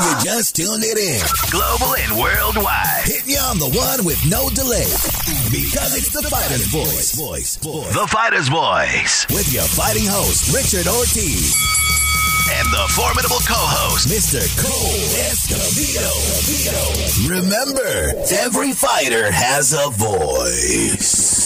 You just tuned it in. Global and worldwide. Hitting you on the one with no delay. Because it's the fighter's voice. Voice. Voice. The Fighter's Voice. With your fighting host, Richard Ortiz. And the formidable co-host, Mr. Cole Escovedo. Remember, every fighter has a voice.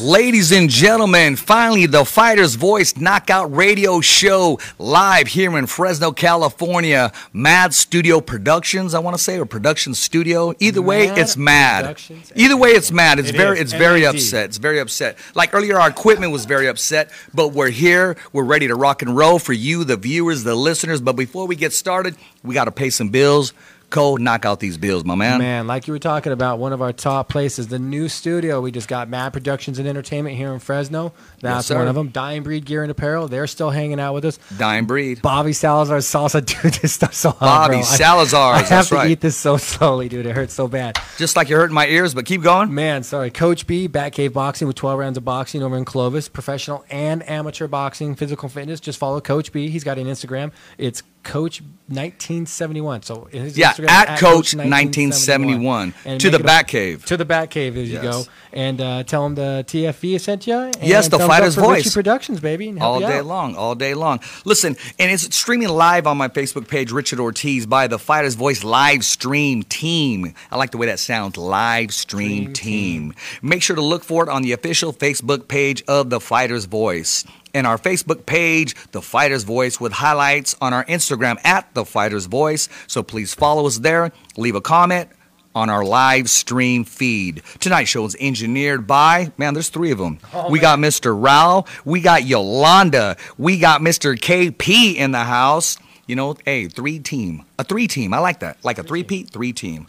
Ladies and gentlemen, finally the Fighter's Voice Knockout Radio Show live here in Fresno, California. Mad Studio Productions, I want to say, or Production Studio. Either way, Mad it's mad. Either way, it's mad. It's It very, is. it's very MAD. upset. It's very upset. Like earlier, our equipment was very upset, but we're here. We're ready to rock and roll for you, the viewers, the listeners. But before we get started, we got to pay some bills. Cole, knock out these bills, my man. Man, like you were talking about, one of our top places, the new studio. We just got Mad Productions and Entertainment here in Fresno. That's sir. one of them. Dying Breed Gear and Apparel. They're still hanging out with us. Dying breed. Bobby Salazar's salsa, dude. This stuff's so hot, Bobby bro. I- Salazar's, I, have that's to right. eat this so slowly, dude. It hurts so bad. Just like you're hurting my ears, but keep going. Man, sorry. Coach B, Batcave Boxing with 12 rounds of boxing over in Clovis. Professional and amateur boxing, physical fitness. Just follow Coach B. He's got an Instagram. It's Coach 1971. So Yeah, Instagram at Coach 1971. And To the Batcave. To the Batcave, there you go. And uh, tell him the TFV sent you. And Yes, the Fighter's for Richie Voice. Productions, baby. all day out. long, all day long. Listen, and it's streaming live on my Facebook page, Richard Ortiz, by the Fighter's Voice live stream team. I like the way that sounds, live stream Stream team. Make sure to look for it on the official Facebook page of the Fighter's Voice. And our Facebook page, The Fighter's Voice, with highlights on our Instagram at The Fighter's Voice. So please follow us there, leave a comment on our live stream feed. Tonight's show is engineered by, man, there's three of them. Oh, we got Mr. Rao, we got Yolanda, we got Mr. KP in the house. You know, hey, three team. A three team. I like that. Like a three P, three team.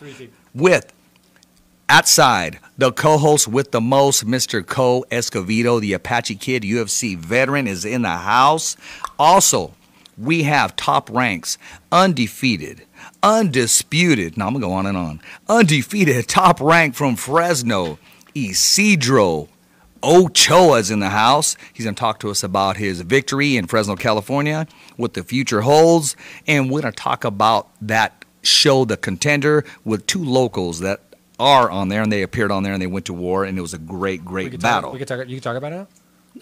With outside the co-host with the most, Mr. Co Escovedo, the Apache Kid UFC veteran, is in the house. Also, we have top ranks, undefeated, undisputed. Now I'm gonna go on and on. Undefeated, top rank from Fresno, Isidro. Ochoa's in the house. He's going to talk to us about his victory in Fresno, California, what the future holds, and we're going to talk about that show, The Contender, with two locals that are on there, and they appeared on there, and they went to war, and it was a great, We great could battle. Talk, we could talk. You can talk about it. now?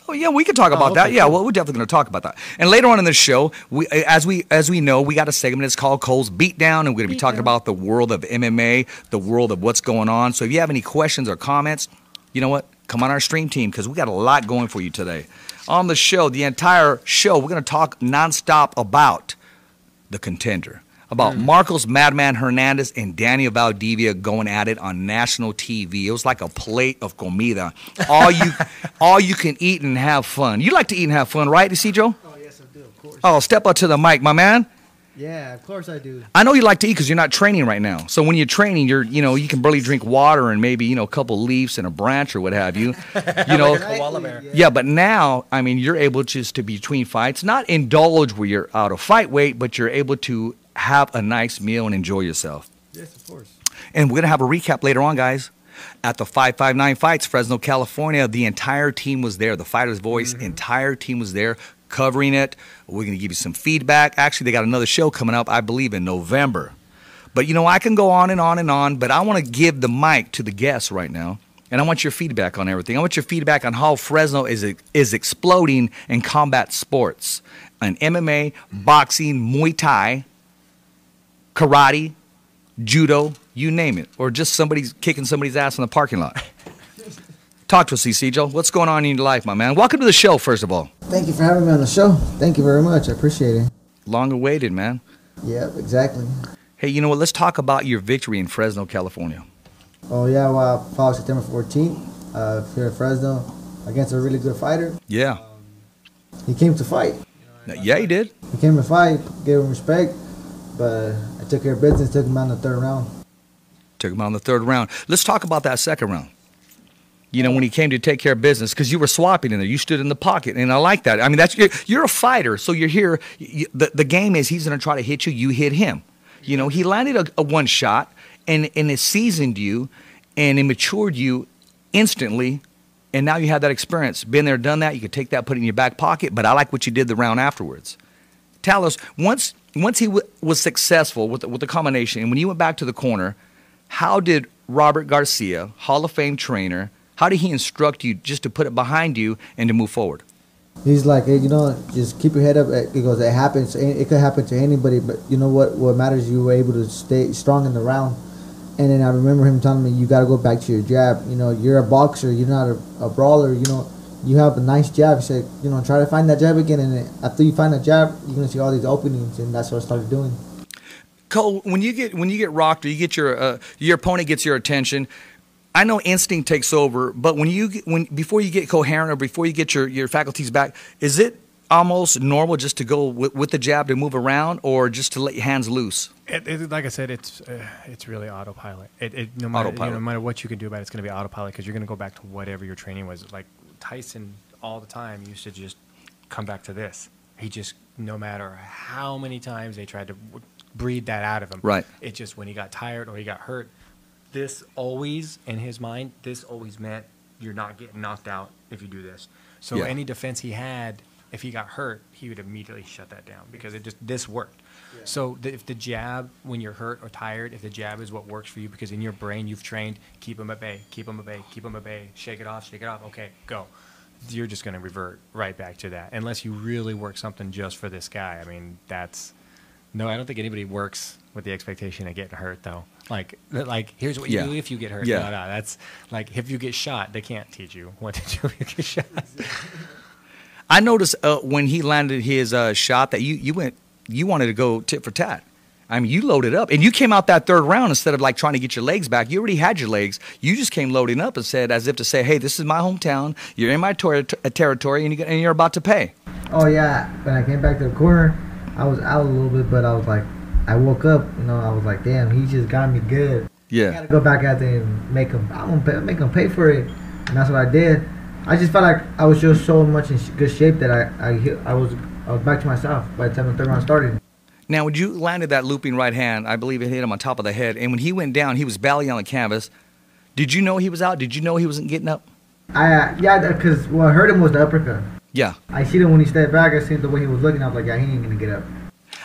Oh yeah, we could talk oh, about Oh, that. Yeah, cool. well, we're definitely going to talk about that. And later on in the show, we as we as we know, we got a segment. It's called Cole's Beatdown, and we're going to be talking about the world of MMA, the world of what's going on. So if you have any questions or comments, you know what? Come on our stream team because we got a lot going for you today. On the show, the entire show, we're going to talk nonstop about the contender. About hmm. Marcos Madman Hernandez and Daniel Valdivia going at it on national TV. It was like a plate of comida. All you all you can eat and have fun. You like to eat and have fun, right, Isidro? Oh yes, I do. Of course. Oh, step up to the mic, my man. Yeah, of course I do. I know you like to eat because you're not training right now. So when you're training, you're you know you can barely drink water and maybe you know a couple leaves and a branch or what have you. You know, koala bear. Yeah. yeah, but now, I mean, you're able just to between fights, not indulge where you're out of fight weight, but you're able to have a nice meal and enjoy yourself. Yes, of course. And we're gonna have a recap later on, guys. At the 559 fights, Fresno, California, the entire team was there. The Fighter's Voice mm-hmm. entire team was there covering it. We're gonna give you some feedback. Actually, they got another show coming up, I believe, in November. But you know, I can go on and on and on, but I want to give the mic to the guests right now. And I want your feedback on everything. I want your feedback on how Fresno is is exploding in combat sports, in MMA, boxing, Muay Thai, karate, judo, you name it, or just somebody's kicking somebody's ass in the parking lot. Talk to us, CC Joe. What's going on in your life, my man? Welcome to the show, first of all. Thank you for having me on the show. Thank you very much. I appreciate it. Long awaited, man. Yep, exactly. Hey, you know what? Let's talk about your victory in Fresno, California. Oh yeah, well, I fought September 14th uh, here in Fresno against a really good fighter. Yeah. He came to fight. Yeah, he did. He came to fight, gave him respect, but uh, I took care of business, took him out in the third round. Took him out in the third round. Let's talk about that second round. You know, when he came to take care of business, because you were swapping in there, you stood in the pocket, and I like that. I mean, that's you're, a fighter, so you're here. You, the the game is he's going to try to hit you, you hit him. You know, he landed a, a one shot, and and it seasoned you, and it matured you instantly, and now you have that experience. Been there, done that. You could take that, put it in your back pocket. But I like what you did the round afterwards. Talos, once once he w- was successful with the, with the combination, and when you went back to the corner, how did Robert Garcia, Hall of Fame trainer, how did he instruct you just to put it behind you and to move forward? He's like, hey, you know, just keep your head up. Eh, because it happens. Eh, it could happen to anybody, but you know what? What matters, you were able to stay strong in the round. And then I remember him telling me, you got to go back to your jab. You know, you're a boxer. You're not a, a brawler. You know, you have a nice jab. He said, you know, try to find that jab again. And after you find that jab, you're gonna see all these openings, and that's what I started doing. Cole, when you get when you get rocked or you get your uh, your opponent gets your attention, I know instinct takes over, but when you get- when before you get coherent or before you get your, your faculties back, is it almost normal just to go with, with the jab to move around or just to let your hands loose? It, it, like I said, it's uh, it's really autopilot. It, it no matter you know, no matter what you can do about it, it's going to be autopilot because you're going to go back to whatever your training was. Like Tyson, all the time used to just come back to this. He just no matter how many times they tried to w- breed that out of him, Right. It just when he got tired or he got hurt, this always in his mind, this always meant you're not getting knocked out if you do this. So Yeah. any defense he had, if he got hurt, he would immediately shut that down because it just this worked. So the, if the jab, when you're hurt or tired, if the jab is what works for you, because in your brain you've trained, keep them at bay, keep them at bay, keep them at bay, shake it off, shake it off, okay, go. You're just going to revert right back to that, unless you really work something just for this guy. I mean, that's no, I don't think anybody works with the expectation of getting hurt, though. Like, like here's what you Yeah. do if you get hurt. Yeah. No, no, that's like if you get shot, they can't teach you what to do if you get shot. I noticed uh, when he landed his uh, shot that you, you went you wanted to go tit for tat. I mean, you loaded up and you came out that third round instead of like trying to get your legs back. You already had your legs. You just came loading up and said, as if to say, "Hey, this is my hometown. You're in my ter- ter- territory, and, you, and you're about to pay." Oh yeah, when I came back to the corner, I was out a little bit, but I was like, I woke up, you know, I was like, damn, he just got me good. Yeah. I gotta go back out there and make him. I'm gonna pay, make him pay for it, and that's what I did. I just felt like I was just so much in sh- good shape that I I, I was I was back to myself by the time the third round started. Now, when you landed that looping right hand, I believe it hit him on top of the head. And when he went down, he was belly on the canvas. Did you know he was out? Did you know he wasn't getting up? I uh, yeah, because what hurt him was the uppercut. Yeah. I seen him when he stepped back. I seen the way he was looking. I was like, yeah, he ain't gonna get up.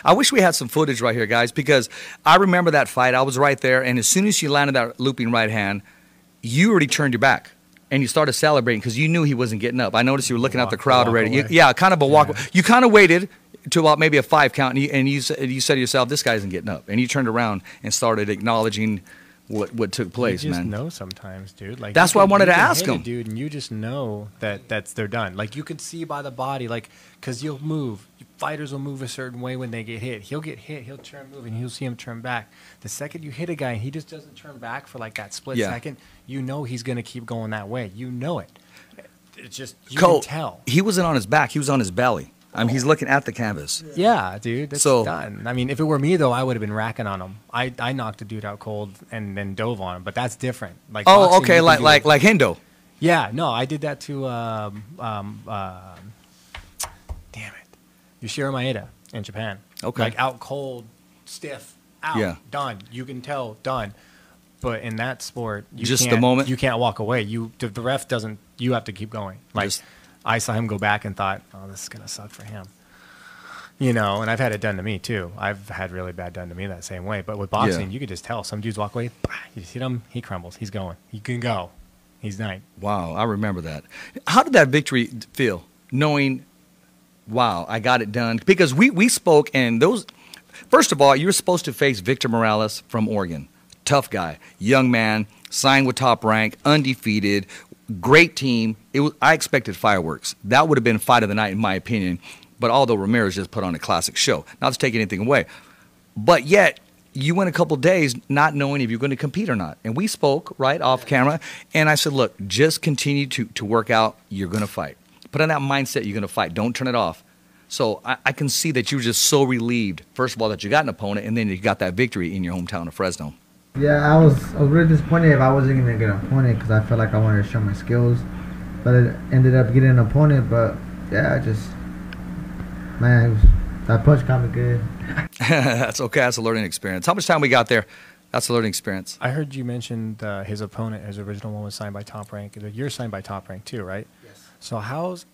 I wish we had some footage right here, guys, because I remember that fight. I was right there, and as soon as you landed that looping right hand, you already turned your back. And you started celebrating because you knew he wasn't getting up. I noticed you were looking at the crowd already. You- yeah, kind of a walk. Yeah. You kind of waited to about maybe a five count, and you, and you, said- you said to yourself, "This guy isn't getting up." And you turned around and started acknowledging what what took place, you just man. know sometimes, dude. Like That's why I wanted to ask him. dude, and you just know that that's they're done. Like you can see by the body, like because you'll move. Fighters will move a certain way when they get hit. He'll get hit. He'll turn, move, and you'll see him turn back. The second you hit a guy and he just doesn't turn back for like that split Yeah. second, you know he's gonna keep going that way. You know it. It's just you Cole, can tell. he wasn't on his back; he was on his belly. I mean, he's looking at the canvas. Yeah, dude, that's So- done. I mean, if it were me though, I would have been racking on him. I, I knocked a dude out cold and then dove on him, but that's different. Like Oh, boxing, okay, like like it. like Hendo. Yeah, no, I did that to um, um, uh, Yoshiro Maeda in Japan. Okay. like out cold, stiff, out, Yeah. done. You can tell, done. But in that sport, you Just the moment? you can't walk away. You the, the ref doesn't. You have to keep going. Like Just- I saw him go back and thought, oh, this is gonna suck for him. You know, and I've had it done to me too. I've had really bad done to me that same way. But with boxing, Yeah. you could just tell. Some dudes walk away, bah, you see him, he crumbles. He's going. He can go. He's night. Wow, I remember that. How did that victory feel? Knowing, wow, I got it done. Because we, we spoke, and those, first of all, you were supposed to face Victor Morales from Oregon. Tough guy, young man, signed with top rank, undefeated, great team. It was, I expected fireworks. That would have been fight of the night, in my opinion. But although Ramirez just put on a classic show, not to take anything away. But yet, you went a couple days not knowing if you're going to compete or not. And we spoke right off camera, and I said, look, just continue to, to work out. You're going to fight. Put on that mindset, you're going to fight. Don't turn it off. So I, I can see that you were just so relieved, first of all, that you got an opponent, and then you got that victory in your hometown of Fresno. Yeah, I was I was really disappointed if I wasn't gonna get an opponent because I felt like I wanted to show my skills, but it ended up getting an opponent. But yeah, I just man, it was, that punch got me good. That's okay. That's a learning experience. How much time we got there? That's a learning experience. I heard you mentioned uh, his opponent, his original one was signed by Top Rank. You're signed by Top Rank too, right? So how's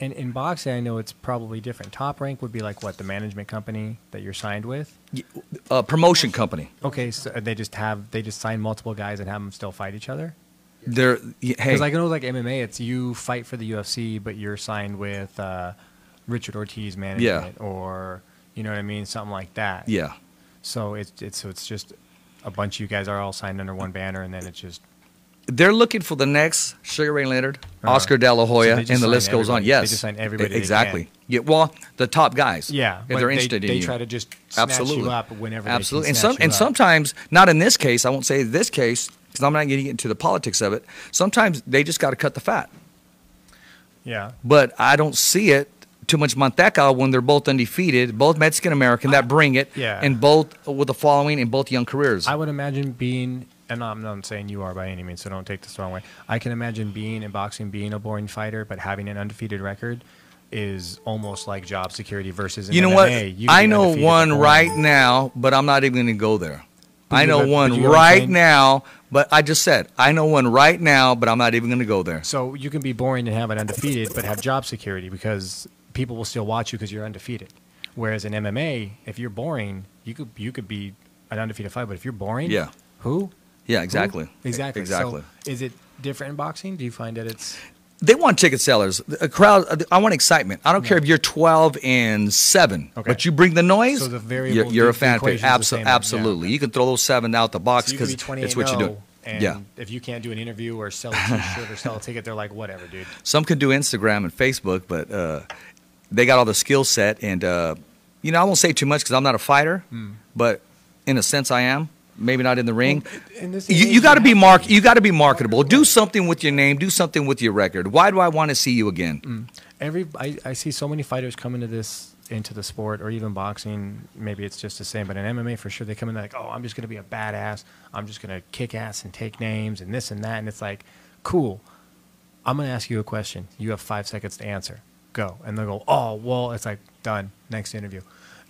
And in boxing, I know it's probably different. Top rank would be like what the management company that you're signed with. A promotion company. Okay, so they just have they just sign multiple guys and have them still fight each other. They're hey, Because I know like MMA, it's you fight for the UFC, but you're signed with uh, Richard Ortiz management, or you know what I mean, something like that. yeah. So it's it's so it's just a bunch of you guys are all signed under one banner, and then it's just They're looking for the next Sugar Ray Leonard, Uh-huh. Oscar De La Hoya, So and the list goes on. Yes, They just sign everybody they Exactly. Yeah. Well, the top guys. yeah. If they're interested they in you. they try to just snatch Absolutely. you up whenever Absolutely. They And some and up. sometimes not in this case. I won't say this case because I'm not getting into the politics of it. Sometimes they just got to cut the fat. yeah. But I don't see it too much Manteca when they're both undefeated, both Mexican American that bring it, Yeah. and both with a following and both young careers. I would imagine being, and I'm not saying you are by any means, so don't take this the wrong way. I can imagine being in boxing, being a boring fighter, but having an undefeated record is almost like job security versus you know MMA. what? You I know one right now, but I'm not even going to go there. But I know but- one right now, but I just said I know one right now, but I'm not even going to go there. So you can be boring and have an undefeated, but have job security because people will still watch you because you're undefeated. Whereas in MMA, if you're boring, you could you could be an undefeated fighter, but if you're boring, Yeah. who? Yeah, exactly. Exactly. Exactly. So is it different in boxing? Do you find that it's They want ticket sellers. A crowd. I want excitement. I don't care if you're 12 and seven, Okay. but you bring the noise. So the variable- you're, you're a fan favorite. the Abso- yeah. absolutely. You can throw those seven out the box so because be 20 it's what you do. And Yeah. if you can't do an interview or sell a t-shirt or sell a ticket, they're like, whatever, dude. Some can do Instagram and Facebook, but uh, they got all the skill set. And uh, you know, I won't say too much because I'm not a fighter, Hmm. but in a sense, I am. Maybe not in the ring. in this you, you got to be mark. You got to be marketable. Do something with your name. Do something with your record. Why do I want to see you again? Mm. Every I, I see so many fighters come into this into the sport or even boxing. Maybe it's just the same, but in MMA for sure they come in like, oh, I'm just gonna be a badass. I'm just gonna kick ass and take names and this and that. And it's like, cool. I'm gonna ask you a question. You have five seconds to answer. Go. And they'll go, oh, well, it's like done. Next interview.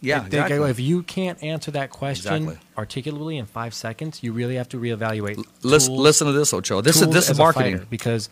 Yeah, If they go- exactly. If you can't answer that question Exactly. articulately in five seconds, you really have to reevaluate. Listen, tools- listen to this, Ocho. This is this is marketing. because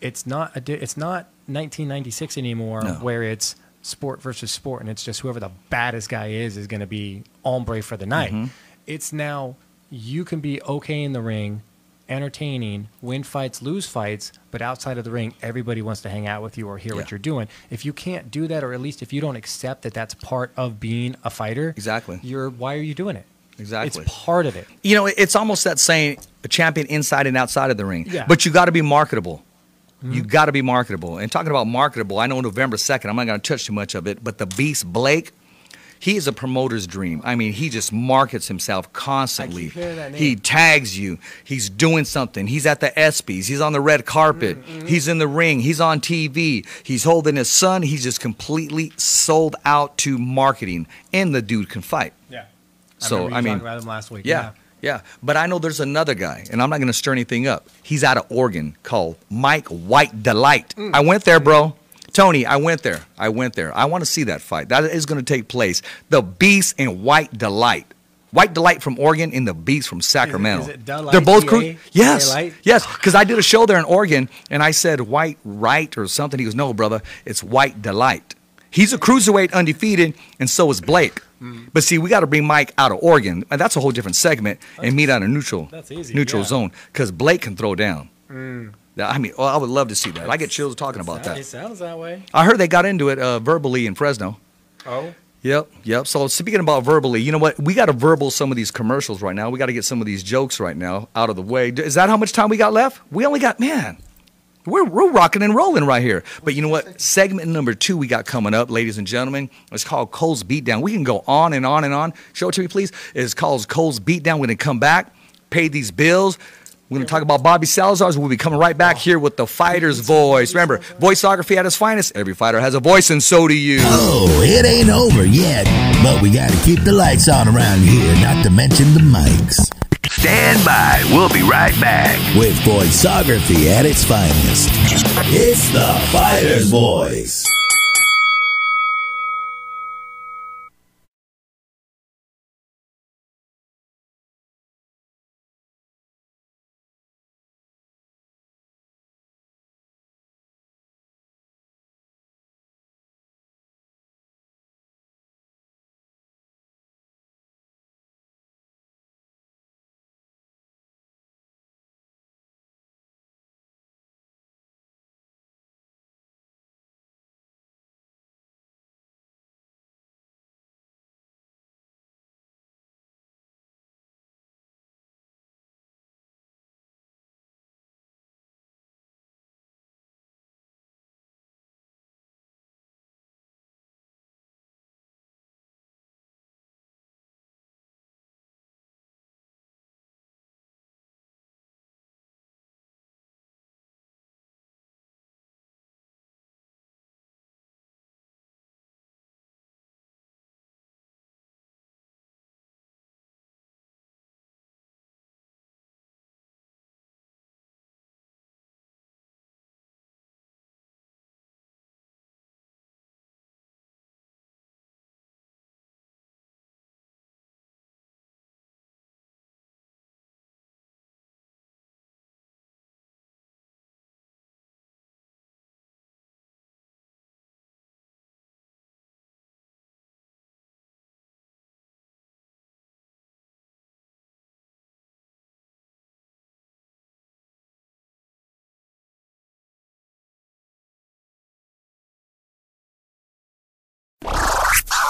it's not a it's not 1996 anymore No. where it's sport versus sport and it's just whoever the baddest guy is is going to be ombre for the night. Mm-hmm. It's now you can be okay in the ring, entertaining, win fights, lose fights, but outside of the ring, everybody wants to hang out with you or hear Yeah. what you're doing. If you can't do that, or at least if you don't accept that that's part of being a fighter, Exactly. you're why are you doing it? Exactly. It's part of it. You know, it's almost that saying a champion inside and outside of the ring. Yeah. But you got to be marketable. Mm-hmm. You got to be marketable. And talking about marketable, I know November 2nd, I'm not going to touch too much of it, but the Beast Blake, he is a promoter's dream. I mean, he just markets himself constantly. I keep hearing that name. He tags you. He's doing something. He's at the ESPYs. He's on the red carpet. Mm-hmm. He's in the ring. He's on TV. He's holding his son. He's just completely sold out to marketing. And the dude can fight. Yeah. So, remember you I mean, about him last week. Yeah, yeah. But I know there's another guy, and I'm not going to stir anything up. He's out of Oregon called Mike White Delight. Mm. I went there, bro. Tony, I went there. I went there. I want to see that fight. That is going to take place. The Beast and White Delight. White Delight from Oregon and the Beast from Sacramento. is it Delight, They're both cru- Yes, Delight? yes. Because I did a show there in Oregon, and I said White Right or something. He goes, "No, brother, it's White Delight." He's a cruiserweight undefeated, and so is Blake. Hmm. But see, we got to bring Mike out of Oregon, and that's a whole different segment, and meet out of neutral, that's neutral yeah. Zone, because Blake can throw down. Yeah, I mean, well, I would love to see that. I get chills talking about It that. sounds that way. I heard they got into it uh, verbally in Fresno. Oh. Yep, yep. So speaking about verbally, you know what? We got to verbal some of these commercials right now. We got to get some of these jokes right now out of the way. Is that how much time we got left? We only got man. We're, we're rocking and rolling right here. But you know what? Segment number two we got coming up, ladies and gentlemen. It's called Cole's Beatdown. We can go on and on and on. Show it to me, please. It's called Cole's Beatdown. We're going to come back, pay these bills. We're going to talk about Bobby Salazar. We'll be coming right back here with the fighter's voice. Remember, voiceography at its finest. Every fighter has a voice, and so do you. Oh, it ain't over yet, but we gotta keep the lights on around here, not to mention the mics. Stand by. We'll be right back. With voiceography at its finest. It's the fighter's voice.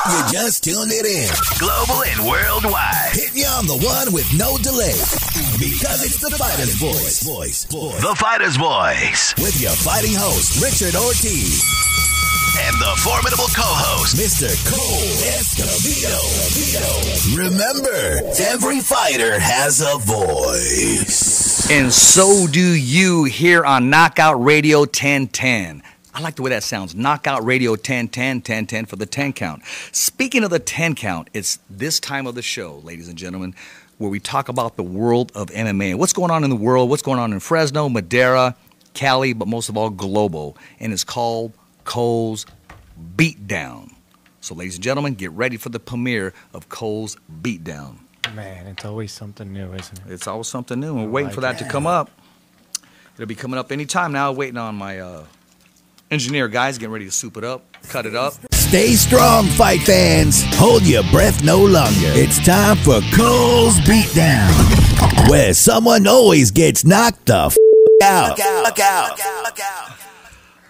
You just tuned it in. Global and worldwide. Hitting you on the one with no delay. Because it's the fighter's voice. Voice. Voice. The Fighter's Voice. With your fighting host, Richard Ortiz. And the formidable co-host, Mr. Cole Escovedo. Remember, every fighter has a voice. And so do you here on Knockout Radio 1010. I like the way that sounds. Knockout Radio 1010, 1010 for the 10 count. Speaking of the 10 count, it's this time of the show, ladies and gentlemen, where we talk about the world of MMA. What's going on in the world? What's going on in Fresno, Madera, Cali, but most of all, global. And it's called Cole's Beatdown. So, ladies and gentlemen, get ready for the premiere of Cole's Beatdown. Man, it's always something new, isn't it? It's always something new. We're waiting like for that to come up. It'll be coming up anytime now. Waiting on my uh, engineer guys getting ready to soup it up, cut it up. Stay strong, fight fans. Hold your breath no longer. It's time for Cole's Beatdown, where someone always gets knocked the f- out. Look out, out, look out.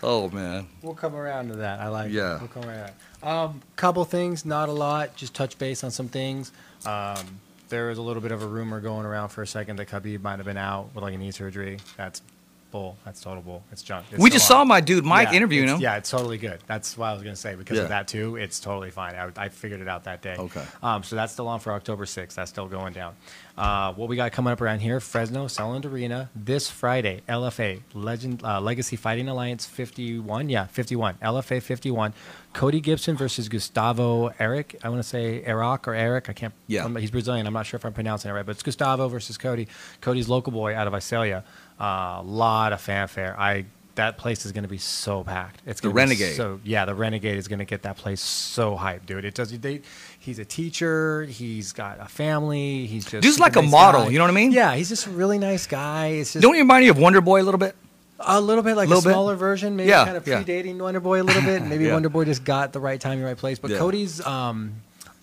Oh man, We'll come around to that. I like. Yeah. It. We'll come around. Um, couple things, not a lot. Just touch base on some things. Um, there was a little bit of a rumor going around for a second that Khabib might have been out with like a knee surgery. That's bull. That's total bull. It's junk. It's we just saw my dude Mike Yeah, interviewing him. Yeah, it's totally good. That's what I was gonna say. Because Yeah. of that too, it's totally fine. I, I figured it out that day. Okay. Um, so that's still on for October 6th. That's still going down. Uh, what we got coming up around here: Fresno, Selland Arena this Friday. LFA Legend uh, Legacy Fighting Alliance 51. Yeah, 51. LFA 51. Cody Gibson versus Gustavo Eric. I want to say Eric or Eric. I can't. Yeah. He's Brazilian. I'm not sure if I'm pronouncing it right, but it's Gustavo versus Cody. Cody's local boy out of Visalia. A lot of fanfare. I that place is going to be so packed. It's The Renegade. So yeah, the Renegade is going to get that place so hyped, dude. It does. They, he's a teacher. He's got a family. He's just Dude's like a nice model, guy. you know what I mean? Yeah, he's just a really nice guy. It's just Don't you remind you of Wonder Boy a little bit? a little bit like Little a bit? smaller version, maybe Yeah, kind of yeah. predating Wonder Boy a little bit. Maybe Yeah. Wonder Boy just got the right time, in the right place. But Yeah. Cody's, um,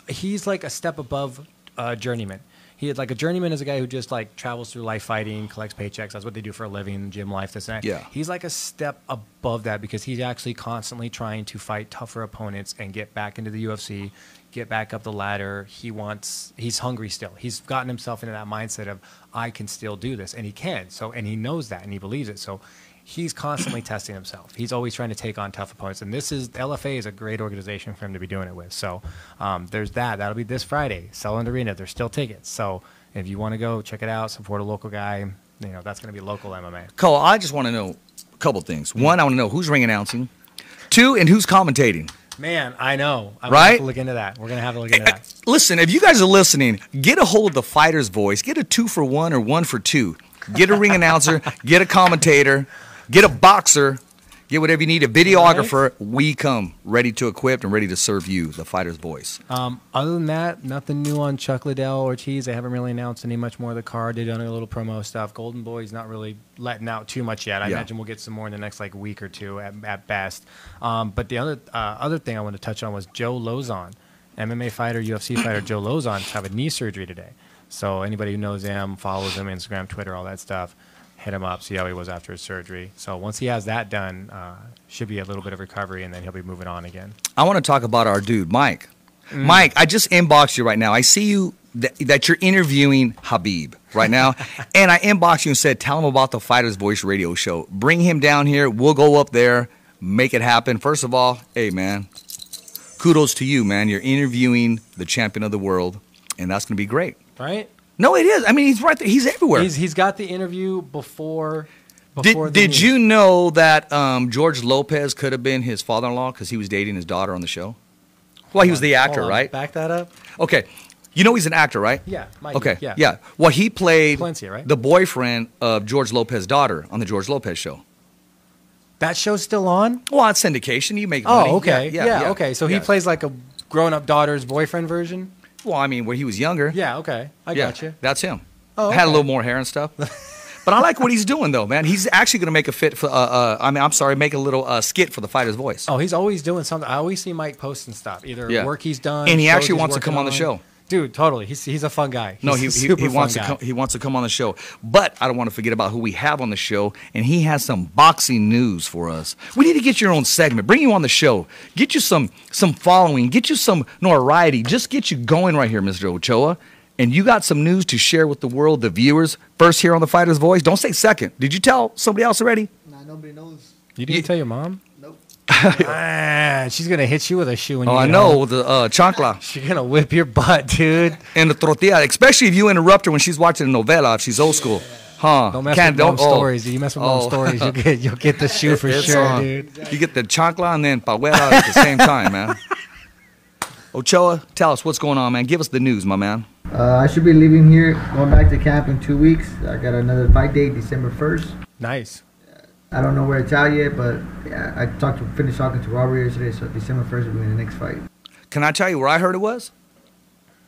he's like a step above uh, journeyman. He like a journeyman is a guy who just like travels through life fighting, collects paychecks. That's what they do for a living, gym life, this and that. Yeah. He's like a step above that because he's actually constantly trying to fight tougher opponents and get back into the UFC, get back up the ladder. He wants, he's hungry still. He's gotten himself into that mindset of I can still do this, and he can. So, and he knows that, and he believes it. So, he's constantly testing himself. He's always trying to take on tough opponents, and this is LFA is a great organization for him to be doing it with. So, um, there's that. That'll be this Friday, Selland Arena. There's still tickets. So, if you want to go check it out, support a local guy. You know that's going to be local MMA. Cole, I just want to know a couple things. One, I want to know who's ring announcing. Two, and who's commentating. Man, I know. I'm Right? have to look into that. We're gonna have to look into that. Listen, if you guys are listening, get a hold of the fighter's voice. Get a two for one or one for two. Get a ring announcer, get a commentator, get a boxer, get whatever you need, a videographer. We come ready to equip and ready to serve you, the fighter's voice. Um, other than that, nothing new on Chuck Liddell Ortiz. They haven't really announced any much more of the card. They've done a little promo stuff. Golden Boy's not really letting out too much yet. I Yeah. imagine we'll get some more in the next like week or two at, at best. Um, but the other uh, other thing I want to touch on was Joe Lauzon, MMA fighter, UFC fighter Joe Lauzon, to have a knee surgery today. So anybody who knows him, follows him, Instagram, Twitter, all that stuff, hit him up, see how he was after his surgery. So once he has that done, uh, should be a little bit of recovery, and then he'll be moving on again. I want to talk about our dude, Mike. Mm. Mike, I just inboxed you right now. I see you that, that you're interviewing Khabib right now, and I inboxed you and said, "Tell him about the Fighters Voice Radio Show. Bring him down here. We'll go up there, make it happen." First of all, hey man, kudos to you, man. You're interviewing the champion of the world, and that's going to be great. Right? No, it is. I mean, he's right there. He's everywhere. He's he's got the interview before. did before the did meet. you know that um, George Lopez could have been his father-in-law because he was dating his daughter on the show? Well, he was the actor, Hold on, right? Back that up. Okay. You know he's an actor, right? Yeah. Mikey, Okay. Yeah. Yeah. Well, he played Valencia, right? the boyfriend of George Lopez's daughter on the George Lopez show. That show's still on. Well, it's syndication. You make money. Oh, okay. Yeah. Yeah. yeah, okay. So he plays like a grown-up daughter's boyfriend version. Well, I mean, when he was younger. Yeah. Okay. I yeah, got you. That's him. Oh, Had a little more hair and stuff. but I like what he's doing, though, man. He's actually going to make a fit for. Uh, uh, I mean, I'm sorry, make a little uh, skit for the fighter's voice. Oh, he's always doing something. I always see Mike posting stuff, either Yeah. work he's done, And he actually wants to come on the show. Dude, totally. He's he's a fun guy. No, he, he, he wants to guy. come, he wants to come on the show. But I don't want to forget about who we have on the show, and he has some boxing news for us. We need to get your own segment. Bring you on the show. Get you some some following. Get you some notoriety. Just get you going right here, Mr. Ochoa. And you got some news to share with the world, the viewers. First here on the Fighter's Voice. Don't say second. Did you tell somebody else already? Nah, nobody knows. You didn't Ye- tell your mom? Nope. Ah, she's gonna hit you with a shoe when Oh, you I know home. the uh, chancla She's gonna whip your butt, dude. and the tortilla, especially if you interrupt her when she's watching a novela. If she's old school, huh? Don't mess Can't- with mom's oh. stories. You mess with mom's Oh. stories, you'll get you'll get the shoe for It's sure, on. dude. You get the chancla and then pahuela at the same time, man. Ochoa, tell us what's going on, man. Give us the news, my man. Uh, I should be leaving here, going back to camp in two weeks. I got another fight date, December 1st. Nice. I don't know where it's at yet, but yeah, I talked to, finished talking to Robert yesterday, so December 1st will be the next fight. Can I tell you where I heard it was?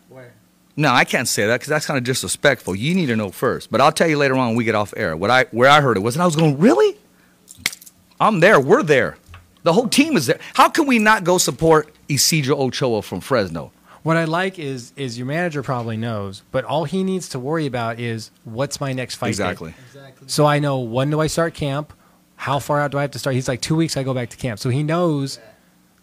Where? No, I can't say that because that's kind of disrespectful. You need to know first. But I'll tell you later on when we get off air what I where I heard it was, and I was going, really? I'm there. We're there. The whole team is there. How can we not go support Isidro Ochoa from Fresno? What I like is is your manager probably knows, but all he needs to worry about is what's my next fight. date? exactly. Exactly. So I know when do I start camp? How far out do I have to start? He's like two weeks. I go back to camp, so he knows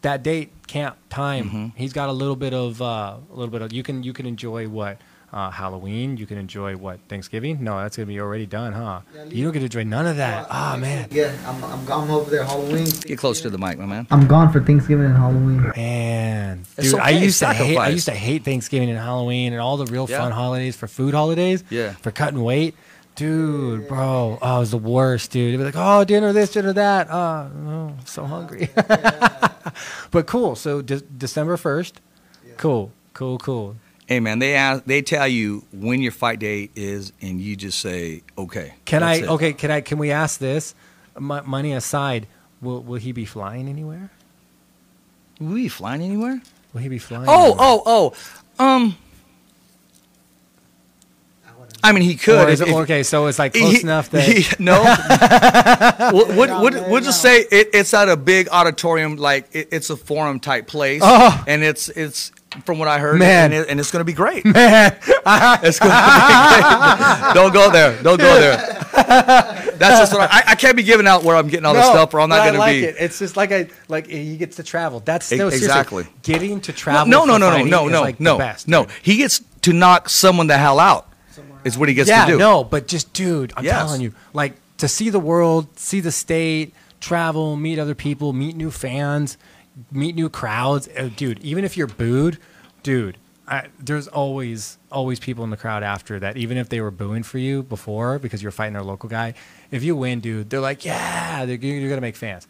that date, camp, time. Mm-hmm. He's got a little bit of uh, a little bit of. You can you can enjoy what uh, Halloween. You can enjoy what Thanksgiving. No, that's gonna be already done, huh? Yeah, You don't get to enjoy none of that. Ah man, Yeah, I'm, I'm gone over there Halloween. Get close to the mic, my man. I'm gone for Thanksgiving and Halloween. man, It's dude. I used to hate. I used to hate Thanksgiving and Halloween and all the real Yeah. fun holidays for food holidays. Yeah. For cutting weight. Dude, bro, oh, it was the worst, dude. It'd be like, oh, dinner this, dinner that. Oh, oh I'm so hungry. but cool. So de- December first. Cool, cool, cool. Hey man, they ask, they tell you when your fight date is, and you just say okay. Can I? it. Okay, can I? Can we ask this? M- money aside, will will he be flying anywhere? Will you flying anywhere? Will he be flying? Oh, anywhere? oh, oh. Um, I mean, he could. Or is if- it- if- okay, so it's like close he- enough that he- no. we'll, we'll, No, we'll- man, we'll just say it, it's at a big auditorium, like it, it's a forum type place, Oh. and it's it's from what I heard, Man. and, it, and it's going to be great. man. It's going to be great. Don't go there. Don't go there. That's just what I, I, I can't be giving out where I'm getting all this stuff, or I'm not going to I like be. it. It's just like I like eh, he gets to travel. That's no, exactly. getting to travel. No, no, for no, no, no, is no, like no, no. He gets to knock someone the hell out. Is what he gets yeah, to do. no, but just dude, I'm Yes. telling you, like to see the world, see the state, travel, meet other people, meet new fans, meet new crowds, uh, dude. Even if you're booed, dude, I, there's always always people in the crowd after that. Even if they were booing for you before because you're fighting their local guy, if you win, dude, they're like, yeah, they're, you're gonna make fans.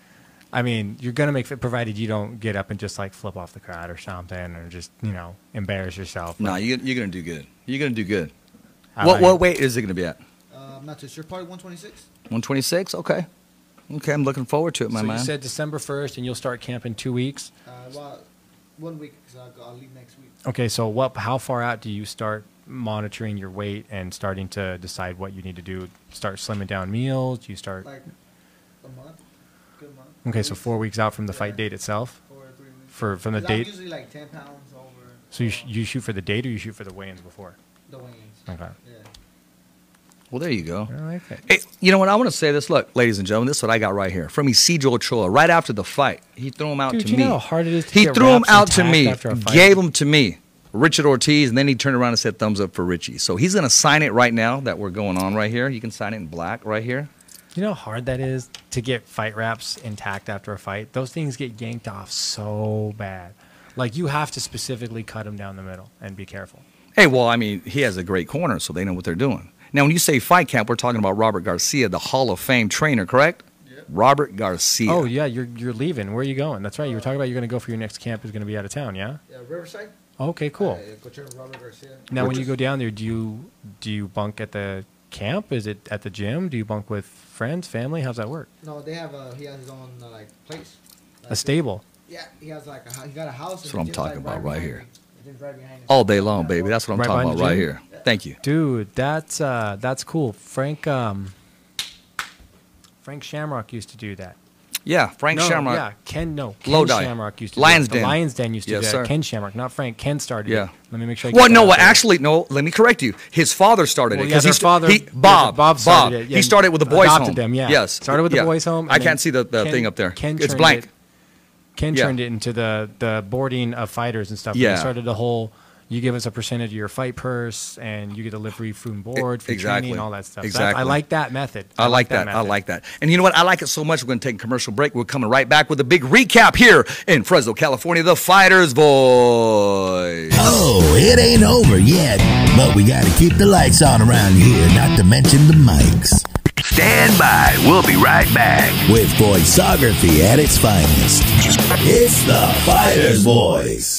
I mean, you're gonna make provided you don't get up and just like flip off the crowd or something, or just you know embarrass yourself. No, you, you're going to do good. You're going to do good. I What like what weight is it going to be at? Uh, I'm not too sure. Probably 126. 126. Okay. Okay, I'm looking forward to it, my so man. you said December first, and you'll start camp in two weeks. Uh, well, one week because I'll, I'll leave next week. Okay, so what? How far out do you start monitoring your weight and starting to decide what you need to do? Start slimming down meals. Do you start? Like a month. Good month. Okay, so four weeks out from the fight date itself. Four three weeks. For from the 'Cause I'm date. usually like 10 pounds over. So you, sh- you shoot for the date or you shoot for the weigh-ins before? The weigh-ins. Okay. Yeah. well, there you go. I like it. Hey, you know what? I want to say this. Look, ladies and gentlemen, this is what I got right here from Isidro Ochoa. Right after the fight, he threw him out Dude, to you me. know how hard it is to he get threw him out to me, after a fight? gave him to me, Richard Ortiz, and then he turned around and said thumbs up for Richie. So he's going to sign it right now that we're going on right here. You can sign it in black right here. You know how hard that is to get fight wraps intact after a fight? Those things get yanked off so bad. Like you have to specifically cut them down the middle and be careful. Hey, well, I mean, he has a great corner, so they know what they're doing. Now, when you say fight camp, we're talking about Robert Garcia, the Hall of Fame trainer, correct? Robert Garcia. Oh yeah, you're you're leaving. Where are you going? That's right. You were talking about you're going to go for your next camp is going to be out of town. Yeah. Yeah, Riverside. Okay, cool. Uh, Coachella Robert Garcia. Now, when you go down there, do you do you bunk at the camp? Is it at the gym? Do you bunk with friends, family? How's that work? No, they have a. He has his own uh, like place. A Like, stable. Yeah, he has like a. He got a house. That's what I'm talking like, about right behind here. Me. The gym's right behind us. All day long, baby. That's what I'm Right talking about right here. Thank you. Dude, that's uh, that's cool. Frank um, Frank Shamrock used to do that. Yeah, Frank no, Shamrock. Yeah, Ken. No, Ken Lodi. Shamrock used to. Lions do it. Den. The Lions Den used to Yes, do sir. that. Ken Shamrock, not Frank. Ken started Yeah. it. Let me make sure. I Well, no, that well, actually, no. Let me correct you. His father started Well, it yeah, st- father- he Bob, Bob started it, yeah, he started with the boys' adopted home. them, yeah. Yes, Started with the yeah. boys' home, I can't see the, the Ken- thing up there. Ken it's blank. it- Ken Yeah. turned it into the the boarding of fighters and stuff. Yeah. He started the whole. You give us a percentage of your fight purse, and you get a live free food and board, free exactly. training, and all that stuff. So I- Exactly. I like that method. I like that. I like that. And you know what? I like it so much. We're going to take a commercial break. We're coming right back with a big recap here in Fresno, California. The Fighter's Voice. Oh, it ain't over yet, but we gotta keep the lights on around here, not to mention the mics. Stand by. We'll be right back. With voiceography at its finest. It's the Fighter's Voice.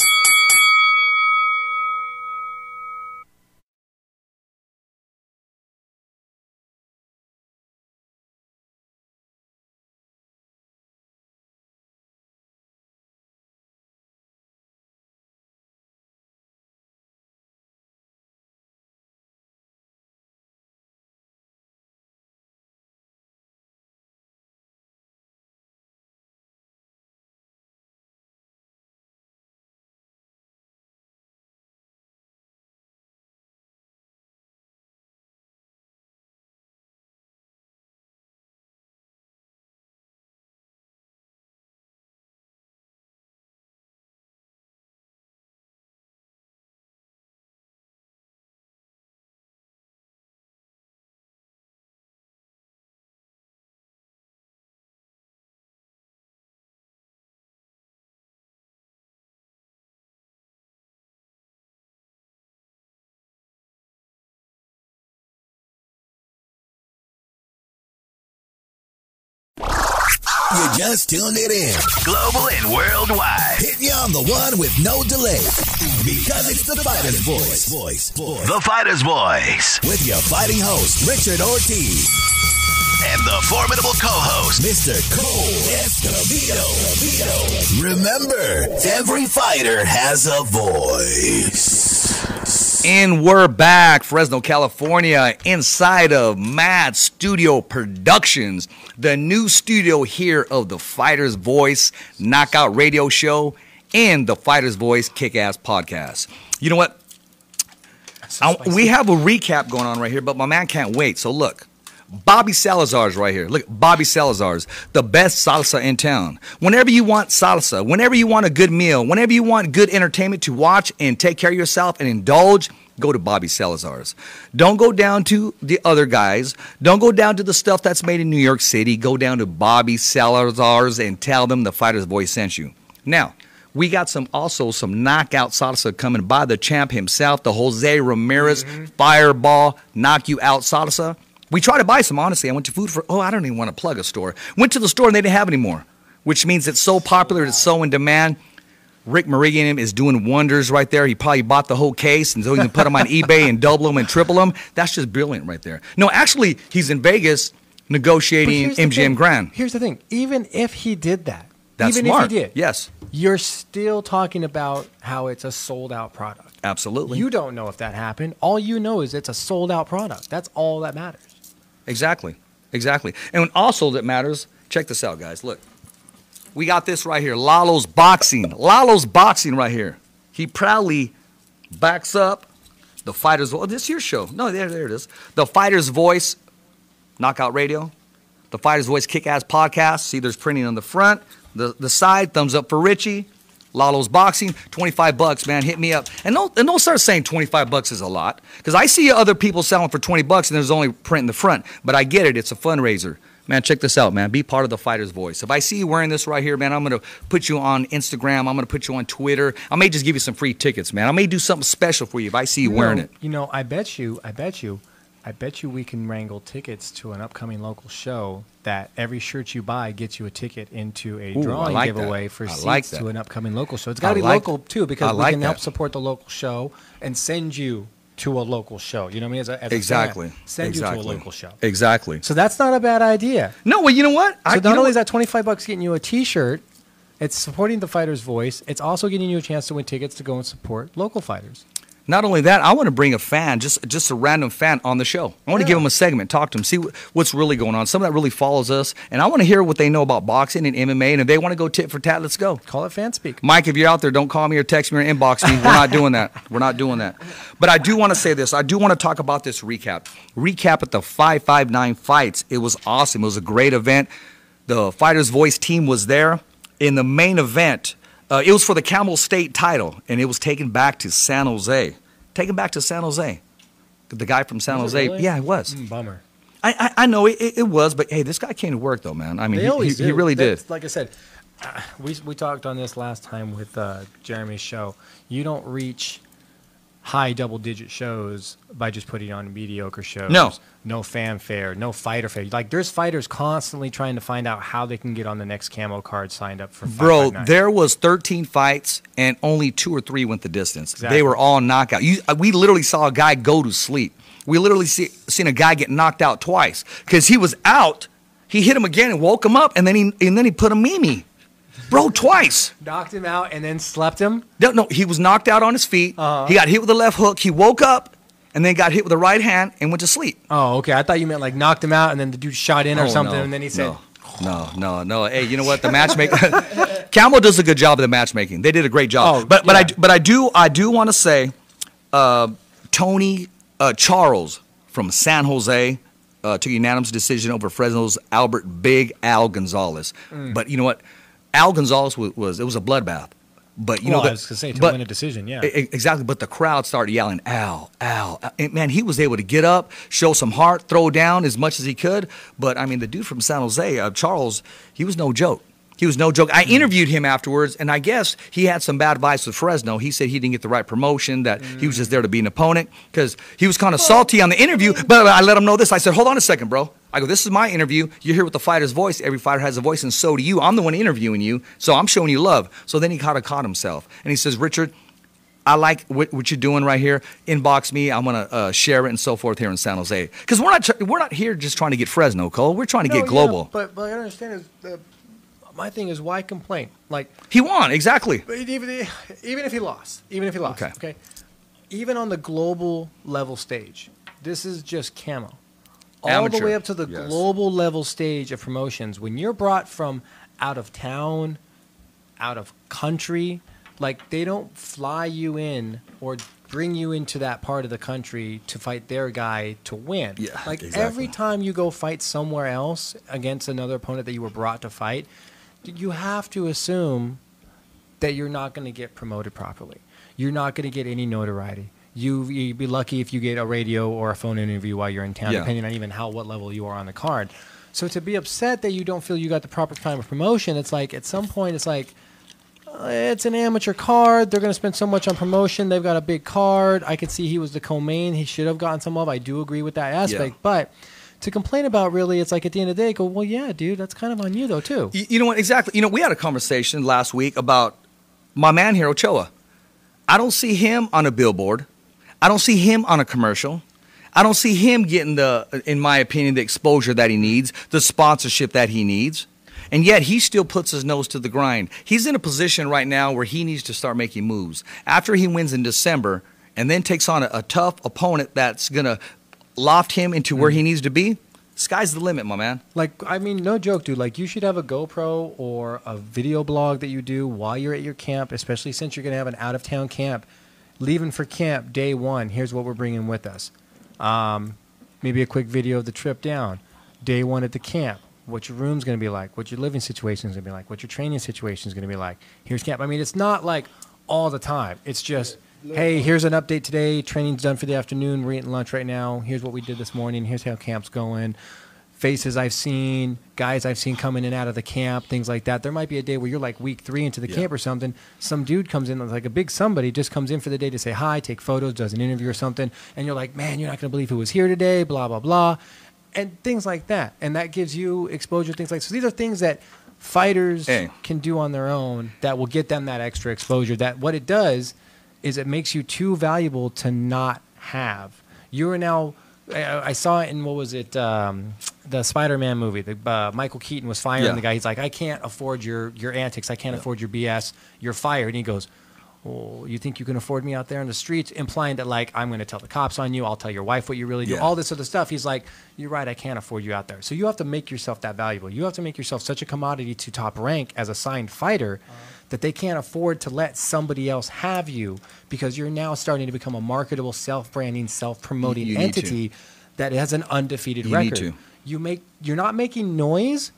You just tuned it in. Global and worldwide. Hit you on the one with no delay. Because it's the Fighter's Voice. Voice. Voice. The Fighter's Voice. With your fighting host, Richard Ortiz. And the formidable co-host, Mr. Cole Escovedo. Remember, every fighter has a voice. And we're back, Fresno, California, inside of Mad Studio Productions, the new studio here of the Fighter's Voice Knockout Radio Show and the Fighter's Voice Kick Ass Podcast. You know what? I- we have a recap going on right here, but my man can't wait. So look, Bobby Salazar's right here. Look, Bobby Salazar's the best salsa in town. Whenever you want salsa, whenever you want a good meal, whenever you want good entertainment to watch and take care of yourself and indulge, go to Bobby Salazar's. Don't go down to the other guys. Don't go down to the stuff that's made in New York City. Go down to Bobby Salazar's and tell them the fighter's voice sent you. Now, we got some also some knockout salsa coming by the champ himself, the Jose Ramirez mm-hmm. Fireball knock you out salsa. We tried to buy some honestly. I went to food for oh I don't even want to plug a store. Went to the store and they didn't have any more, which means it's so popular, it's so in demand. Rick Mirigian is doing wonders right there. He probably bought the whole case and so he can put them on eBay and double them and triple them. That's just brilliant right there. No, actually, he's in Vegas negotiating MGM thing. Grand. Here's the thing. Even if he did that, That's even smart. if he did, Yes, you're still talking about how it's a sold out product. absolutely. You don't know if that happened. All you know is it's a sold out product. That's all that matters. Exactly. Exactly. And also that matters, check this out, guys. Look. We got this right here. Lalo's Boxing. Lalo's Boxing right here. He proudly backs up the fighter's voice. Oh, this is your show. No, there, there it is. The fighter's voice, Knockout Radio. The fighter's voice kick ass podcast. See, there's printing on the front. The the side, thumbs up for Richie. Lalo's Boxing, 25 bucks, man. Hit me up. And don't, and don't start saying 25 bucks is a lot. Because I see other people selling for 20 bucks and there's only print in the front. But I get it. It's a fundraiser. Man, check this out, man. Be part of the fighter's voice. If I see you wearing this right here, man, I'm going to put you on Instagram. I'm going to put you on Twitter. I may just give you some free tickets, man. I may do something special for you if I see you wearing know, it. You know, I bet you, I bet you, I bet you we can wrangle tickets to an upcoming local show that every shirt you buy gets you a ticket into a Ooh, drawing like that. giveaway for I seats like to an upcoming local show. It's got to be like- local too because I we like can help support the local show and send you to a local show. You know what I mean? As a, as fan, Exactly. send exactly. you to a local show. Exactly. So that's not a bad idea. No, well, you know what? So I, not only is that twenty five bucks getting you a T shirt, it's supporting the fighter's voice. It's also getting you a chance to win tickets to go and support local fighters. Not only that, I want to bring a fan, just just a random fan, on the show. I want to give them a segment, talk to them, see wh- what's really going on. Someone that really follows us, and I want to hear what they know about boxing and MMA. And if they want to go tit for tat, let's go. Call it fan speak. Mike, if you're out there, don't call me or text me or inbox me. We're not doing that. We're not doing that. But I do want to say this. I do want to talk about this recap. Recap at the 559 fights. It was awesome. It was a great event. The Fighters Voice team was there. In the main event, uh, it was for the CAMO State title, and it was taken back to San Jose. Taken back to San Jose. The guy from San Was it Jose. really? Yeah, it was. Mm, bummer. I, I, I know it, it, it was, but hey, this guy came to work, though, man. I mean, They he, always he, he do. really did. Like I said, uh, we we talked on this last time with uh, Jeremy's show. You don't reach high double digit shows by just putting on mediocre shows. No. no fanfare, no fighter fair. Like there's fighters constantly trying to find out how they can get on the next camo card signed up for. Bro, 559. there was 13 fights and only two or three went the distance. Exactly. They were all knockout. You, uh, we literally saw a guy go to sleep. We literally see, seen a guy get knocked out twice because he was out. He hit him again and woke him up, and then he and then he put a mimi, bro, twice. knocked him out and then slept him. No, no, he was knocked out on his feet. Uh-huh. He got hit with the left hook. He woke up and then got hit with the right hand and went to sleep. Oh, okay. I thought you meant like knocked him out and then the dude shot in or Oh, something, no, and then he said, no, no, no, no. Hey, you know what? The matchmaking, CAMO does a good job of the matchmaking. They did a great job. Oh, but but I but I do I do want to say, uh, Tony uh, Charles from San Jose uh, took a unanimous decision over Fresno's Albert Big Al Gonzalez. Mm. But you know what? Al Gonzalez was, was it was a bloodbath. But you well, know I was gonna say to but- win a decision, yeah. Exactly, but the crowd started yelling, "Al, Al!" Al." And man, he was able to get up, show some heart, throw down as much as he could. But I mean, the dude from San Jose, uh, Charles, he was no joke. He was no joke. I interviewed him afterwards, and I guess he had some bad advice with Fresno. He said he didn't get the right promotion, that he was just there to be an opponent because he was kind of salty on the interview. But I let him know this. I said, "Hold on a second, bro." I go, "This is my interview. You're here with the fighter's voice. Every fighter has a voice, and so do you. I'm the one interviewing you, so I'm showing you love." So then he kind of caught himself, and he says, "Richard." I like what, what you're doing right here. Inbox me. I'm gonna uh, share it and so forth here in San Jose. Because we're not we're not here just trying to get Fresno, Cole. We're trying to No, get yeah, global. but but I understand is the, my thing is why complain? Like He won exactly. But even even if he lost, even if he lost, Okay. okay. Even on the global level stage, this is just camo. All Amateur, the way up to the yes. global level stage of promotions, when you're brought from out of town, out of country, like they don't fly you in or bring you into that part of the country to fight their guy to win. Yeah, like exactly. every time you go fight somewhere else against another opponent that you were brought to fight, you have to assume that you're not going to get promoted properly. You're not going to get any notoriety. You you'd be lucky if you get a radio or a phone interview while you're in town, Yeah. depending on even how what level you are on the card. So to be upset that you don't feel you got the proper kind of promotion, it's like at some point it's like uh, it's an amateur card. They're going to spend so much on promotion. They've got a big card. I can see he was the co-main. He should have gotten some love. I do agree with that aspect, Yeah. but to complain about really, it's like at the end of the day, go well, yeah, dude, that's kind of on you though too. You, you know what? Exactly. You know, we had a conversation last week about my man here, Ochoa. I don't see him on a billboard. I don't see him on a commercial. I don't see him getting the, uh, in my opinion, the exposure that he needs, the sponsorship that he needs. And yet he still puts his nose to the grind. He's in a position right now where he needs to start making moves. After he wins in December and then takes on a, a tough opponent that's going to loft him into where he needs to be, sky's the limit, my man. Like, I mean, no joke, dude. Like, you should have a GoPro or a video blog that you do while you're at your camp, especially since you're going to have an out of town camp. Leaving for camp day one, here's what we're bringing with us. Um, maybe a quick video of the trip down. Day one at the camp. What your room's going to be like. What your living situation is going to be like. What your training situation is going to be like. Here's camp. I mean, it's not like all the time. It's just, hey, here's an update today. Training's done for the afternoon. We're eating lunch right now. Here's what we did this morning. Here's how camp's going faces I've seen, guys I've seen coming in and out of the camp, things like that. There might be a day where you're like week three into the camp or something. Some dude comes in, like a big somebody, just comes in for the day to say hi, take photos, does an interview or something, and you're like, man, you're not going to believe who was here today, blah, blah, blah. And things like that. And that gives you exposure, things like So these are things that fighters Hey. can do on their own that will get them that extra exposure. That what it does is it makes you too valuable to not have. You are now. I, I saw it in what was it? Um, the Spider-Man movie. The, uh, Michael Keaton was firing Yeah. the guy. He's like, I can't afford your your antics. I can't afford your BS. You're fired. And he goes, well, you think you can afford me out there on the streets, implying that like I'm going to tell the cops on you, I'll tell your wife what you really do, Yeah. all this other stuff. He's like, you're right, I can't afford you out there. So you have to make yourself that valuable. You have to make yourself such a commodity to top rank as a signed fighter uh-huh. that they can't afford to let somebody else have you because you're now starting to become a marketable, self-branding, self-promoting You need to. entity that has an undefeated You need record. to. You make you're not making noise,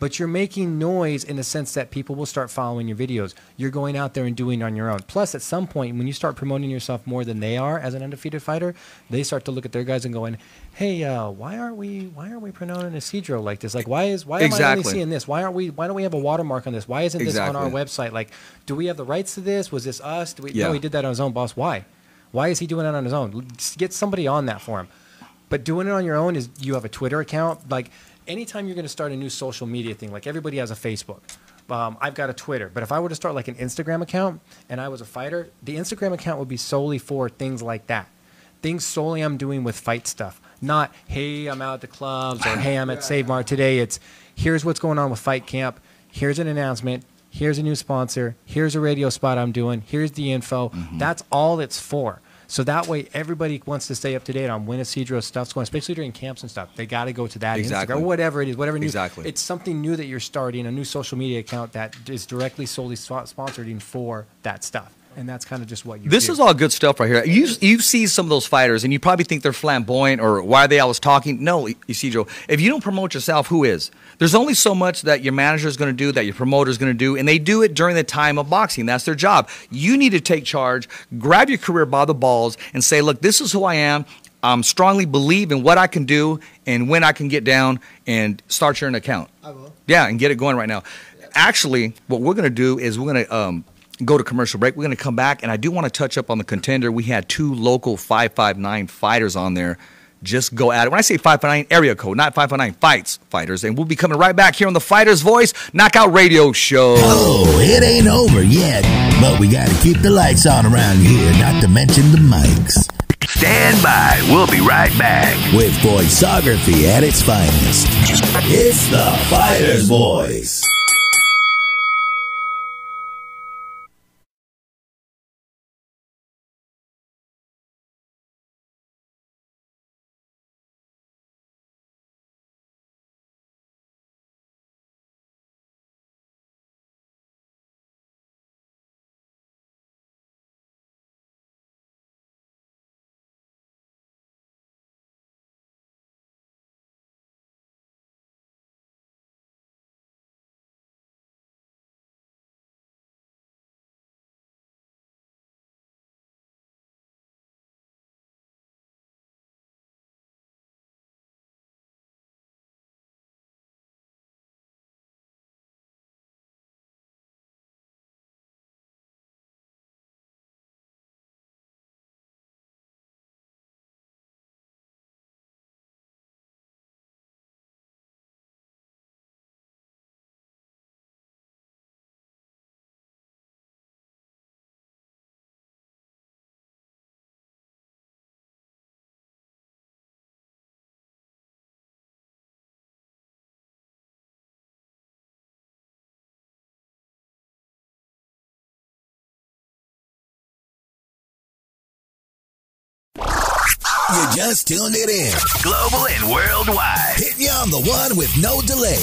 but you're making noise in the sense that people will start following your videos. You're going out there and doing it on your own. Plus, at some point, when you start promoting yourself more than they are as an undefeated fighter, they start to look at their guys and going, "Hey, uh, why aren't we why aren't we promoting Isidro like this? Like, why is why am I only seeing this? Why aren't we why don't we have a watermark on this? Why isn't this on our website? Like, do we have the rights to this? Was this us? Do we, Yeah. No, he did that on his own, boss. Why? Why is he doing it on his own? Get somebody on that for him. But doing it on your own is you have a Twitter account. Like anytime you're going to start a new social media thing, like everybody has a Facebook. Um, I've got a Twitter, but if I were to start like an Instagram account and I was a fighter, the Instagram account would be solely for things like that. Things solely I'm doing with fight stuff. Not, hey, I'm out at the clubs or hey, I'm at Save Mart today. It's here's what's going on with Fight Camp. Here's an announcement. Here's a new sponsor. Here's a radio spot I'm doing. Here's the info. That's all it's for. So that way, everybody wants to stay up to date on when Isidro stuff's going, especially during camps and stuff. They got to go to that Exactly. Instagram, or whatever it is, whatever new. Exactly. It's something new that you're starting, a new social media account that is directly solely sponsored in for that stuff, and that's kind of just what you. This do. is all good stuff right here. You you see some of those fighters, and you probably think they're flamboyant or why are they always talking? No, Isidro. If you don't promote yourself, who is? There's only so much that your manager is going to do, that your promoter is going to do, and they do it during the time of boxing. That's their job. You need to take charge, grab your career by the balls, and say, "Look, this is who I am." I'm strongly believe in what I can do and when I can get down and start your account. I will. Yeah, and get it going right now. Actually, what we're going to do is we're going to um, go to commercial break. We're going to come back, and I do want to touch up on the contender. We had two local 559 fighters on there. Just go at it. When I say 559, area code, not 559 fights fighters. And we'll be coming right back here on the Fighter's Voice Knockout Radio Show. Oh, it ain't over yet, but we gotta keep the lights on around here, not to mention the mics. Stand by. We'll be right back. With voiceography at its finest. It's the Fighter's Voice. You just tuned it in. Global and worldwide. Hitting you on the one with no delay.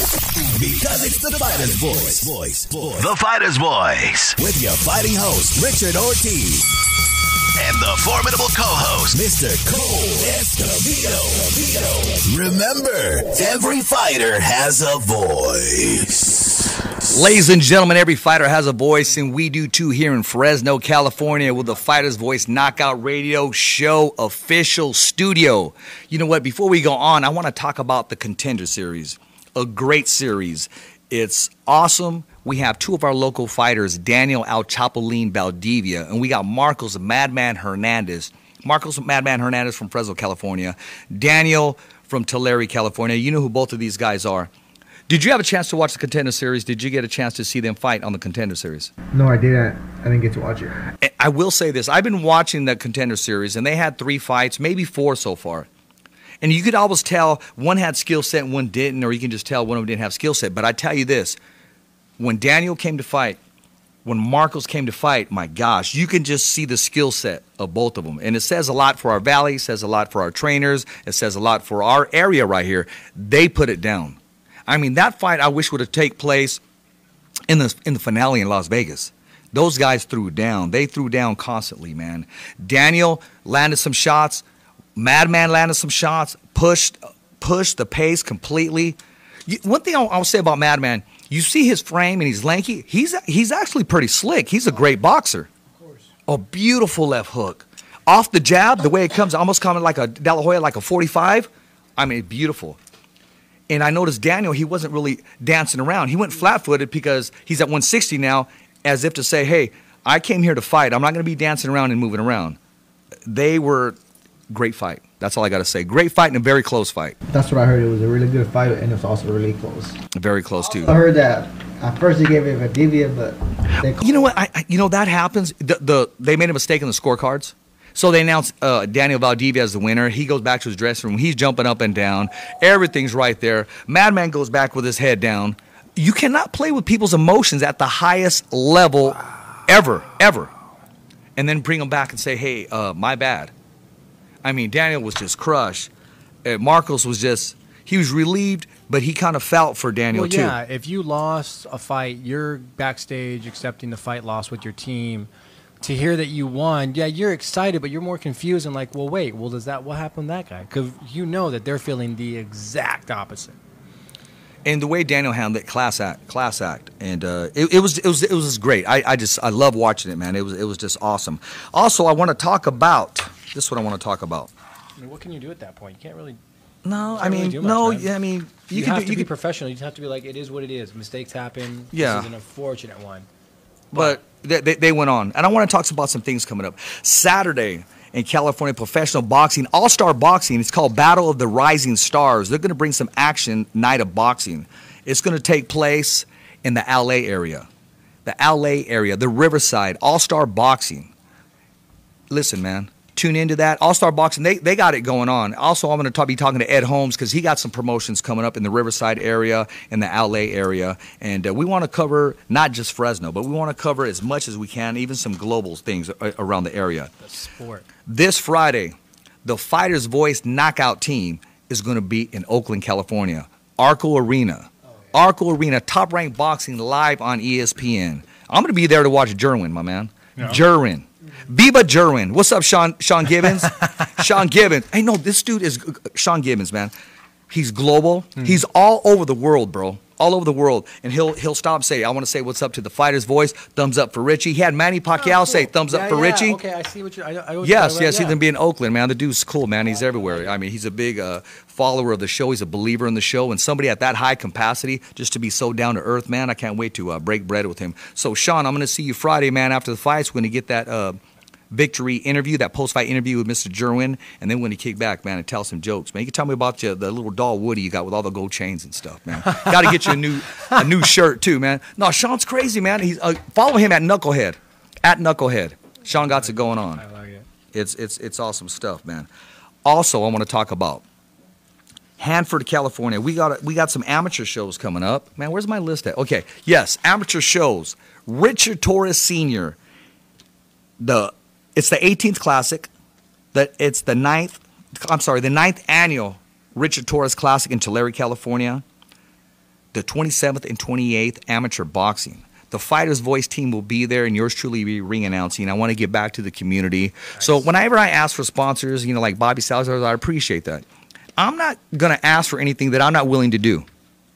Because it's the Fighter's Voice. Voice. Voice. The Fighter's Voice. With your fighting host, Richard Ortiz. And the formidable co-host, Mr. Cole. Remember, every fighter has a voice. Ladies and gentlemen, every fighter has a voice, and we do too here in Fresno, California, with the Fighter's Voice Knockout Radio Show official studio. You know what? Before we go on, I want to talk about the Contender Series, a great series. It's awesome. We have two of our local fighters, Daniel El Chapulin Valdivia, and we got Marcos Madman Hernandez. Marcos Madman Hernandez from Fresno, California. Daniel from Tulare, California. You know who both of these guys are. Did you have a chance to watch the Contender Series? Did you get a chance to see them fight on the Contender Series? No, I didn't. I didn't get to watch it. Eh, I will say this: I've been watching the Contender Series, and they had three fights, maybe four so far. And you could always tell one had skill set and one didn't, or you can just tell one of them didn't have skill set. But I tell you this: when Daniel came to fight, when Marcos came to fight, my gosh, you can just see the skill set of both of them. And it says a lot for our valley, says a lot for our trainers, it says a lot for our area right here. They put it down. I mean, that fight I wish would have taken place in the in the finale in Las Vegas. Those guys threw down. They threw down constantly, man. Daniel landed some shots. Madman landed some shots. Pushed pushed the pace completely. One thing I'll, I'll say about Madman, you see his frame and he's lanky. He's he's actually pretty slick. He's a great boxer. Of course. A beautiful left hook. Off the jab, the way it comes, almost coming like a De La Hoya, like a 45. I mean, beautiful. And I noticed Daniel, he wasn't really dancing around. He went flat footed because he's at 160 now, as if to say, hey, I came here to fight. I'm not going to be dancing around and moving around. They were great fight. That's all I got to say. Great fight and a very close fight. That's what I heard. It was a really good fight, and it was also really close. Very close too. I heard that at first they gave it a Valdivia, but they You know what? I, I you know that happens. The, the they made a mistake in the scorecards. So they announced uh, Daniel Valdivia as the winner. He goes back to his dressing room. He's jumping up and down. Everything's right there. Madman goes back with his head down. You cannot play with people's emotions at the highest level ever, ever, and then bring them back and say, "Hey, uh, my bad." I mean, Daniel was just crushed. Uh, Marcos was just he was relieved, but he kind of felt for Daniel Well, too. yeah. If you lost a fight, you're backstage accepting the fight loss with your team. To hear that you won, yeah, you're excited, but you're more confused and like, well, wait, well, does that what happened to that guy? Because you know that they're feeling the exact opposite. and the way Daniel handled it, class act, class act, and uh, it, it was it was it was great. I, I just I love watching it, man. It was it was just awesome. Also, I want to talk about this. Is what I want to talk about. I mean, what can you do at that point? You can't really. No, I Can't really mean much, no. man. yeah, I mean You, you, can have do, to you be can, professional. You just have to be like, it is what it is. Mistakes happen. Yeah. This is an unfortunate one. But they, they, they went on, and I want to talk about some things coming up. Saturday in California, professional boxing, All Star Boxing. It's called Battle of the Rising Stars. They're going to bring some action night of boxing. It's going to take place in the LA area, the LA area, the Riverside All Star Boxing. Listen, man. Tune into that. All Star Boxing, they, they got it going on. Also, I'm going to talk, be talking to Ed Holmes because he got some promotions coming up in the Riverside area, in the LA area. And uh, we want to cover not just Fresno, but we want to cover as much as we can, even some global things around the area. The sport. This Friday, the Fighter's Voice knockout team is going to be in Oakland, California. Arco Arena. Arco Arena, top ranked boxing live on ESPN. I'm going to be there to watch Jerwin, my man. Jerwin. Biba Jerwin. What's up, Sean Sean Gibbons? Sean Gibbons. Hey, no, this dude is Sean Gibbons, man. He's global. He's all over the world, bro. All over the world. And he'll he'll stop and say, I want to say what's up to the fighter's voice. Thumbs up for Richie. He had Manny Pacquiao say thumbs up for yeah, Richie. Okay, I see what you're. I, I Yes, yes, about, he's gonna be in Oakland, man. The dude's cool, man. He's everywhere. I mean, he's a big uh, follower of the show. He's a believer in the show, and somebody at that high capacity, just to be so down to earth, man. I can't wait to uh, break bread with him. So, Sean, I'm gonna see you Friday, man. After the fights, we're gonna get that uh, victory interview, that post-fight interview with Mr. Jerwin, and then when he kicked back, man, and tell some jokes, man. You can tell me about your, the little doll Woody you got with all the gold chains and stuff, man. got to get you a new a new shirt too, man. No, Sean's crazy, man. He's uh, follow him at Knucklehead, at Knucklehead. Sean got it going on. I like it. It's it's it's awesome stuff, man. Also, I want to talk about Hanford, California. We got we got some amateur shows coming up. Man, where's my list at? Okay, yes, amateur shows. Richard Torres Sr. The it's the 18th classic. That it's the ninth. I'm sorry, the ninth annual Richard Torres Classic in Tulare, California. The 27th and 28th amateur boxing. The Fighters Voice team will be there, and yours truly be ring announcing. I want to give back to the community. So whenever I ask for sponsors, you know, like Bobby Salazar, I appreciate that. I'm not gonna ask for anything that I'm not willing to do,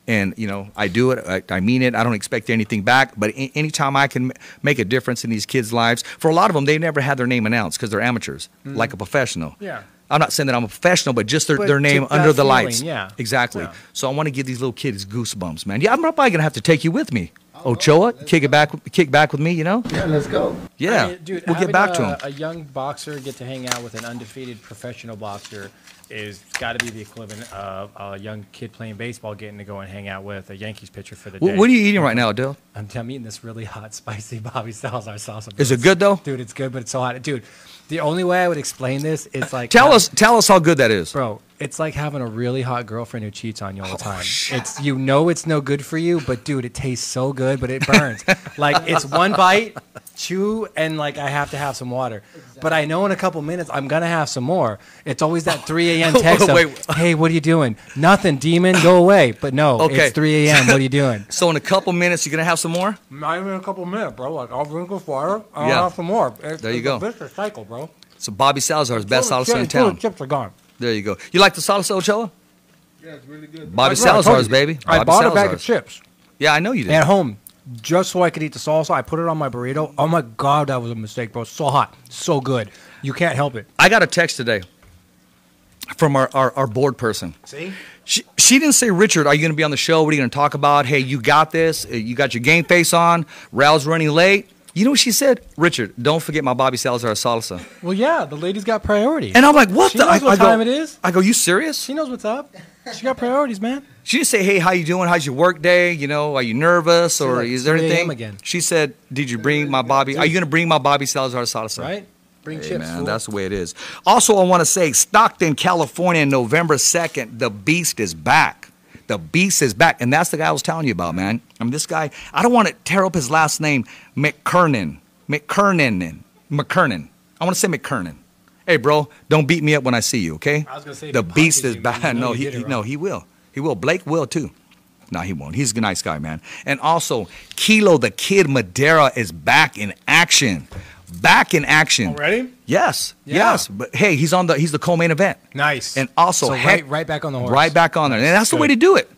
and you know, I do it. I, I mean it. I don't expect anything back. But a- anytime I can m- make a difference in these kids' lives, for a lot of them, they never had their name announced because they're amateurs, like a professional. Mm-hmm. Yeah. I'm not saying that I'm a professional, but just their, But their name under the feeling, lights. yeah. Exactly. Yeah. So I want to give these little kids goosebumps, man. Yeah, I'm probably gonna have to take you with me. Ochoa, kick it back, kick back with me. You know? Yeah, let's go. Yeah, I mean, dude, we'll get having back a, to him. A young boxer get to hang out with an undefeated professional boxer is got to be the equivalent of a young kid playing baseball getting to go and hang out with a Yankees pitcher for the day. What, are you eating right now, Adele? I'm, I'm eating this really hot, spicy Bobby Salazar sauce. Is it good though? Dude, it's good, but it's so hot. Dude, the only way I would explain this is like Tell us, tell us how good that is. bro. It's like having a really hot girlfriend who cheats on you Oh, all the oh, time. it's you know it's no good for you, but dude, it tastes so good, but it burns. like it's one bite, chew, and like I have to have some water. But I know in a couple minutes I'm gonna have some more. It's always that 3 a.m. text of, Wait. "Hey, what are you doing? Nothing, demon, go away." But no, Okay. it's 3 a.m. What are you doing? So in a couple minutes, you're gonna have some more. Not even a couple minutes, bro. Like I'll drink this water. I'll Yeah. have some more. It's, There you it's go. A vicious cycle, bro. So Bobby Salazar's best salsa in Until the town. chips are gone. There you go. You like the salsa, Ochoa? Yeah, it's really good. Bobby That's right, I told Salazar's you. baby. I Bobby bought a bag of chips Yeah, I know you did. at home just so I could eat the salsa. I put it on my burrito. Oh my god, that was a mistake, bro. So hot, so good. You can't help it. I got a text today from our, our, our board person. See? She, she didn't say, Richard, are you going to be on the show? What are you going to talk about? Hey, you got this. Uh, You got your game face on. Raul's running late. You know what she said? Richard, don't forget my Bobby Salazar salsa. Well, yeah, the lady's got priority. And I'm like, what She the? knows I, what I go, time it is. I go, you serious? she knows what's up. She got priorities, man. She didn't say, hey, how you doing? How's your work day? You know, are you nervous or like is there anything? again. She said, did you bring my Bobby? Are you going to bring my Bobby Salazar salsa? Right? Bring Hey, chips. man, fool. that's the way it is. Also, I want to say, Stockton, California, November 2nd, the Beast is back. The Beast is back. And that's the guy I was telling you about, man. I mean, this guy, I don't want to tear up his last name, McKernan. McKernan. McKernan. I want to say McKernan. Hey, bro, don't beat me up when I see you, okay? I was gonna say the Beast is you, man, back. you know No, he, he- no, he will. He will. Blake will too. No, he won't. He's a nice guy, man. And also, Kilo the Kid Madera is back in action. Back in action. Already? Yes. Yeah. Yes. But hey, he's on the he's the co-main event. Nice. And also so heck- right, right back on the horse. Right back on there. And that's the way to do it.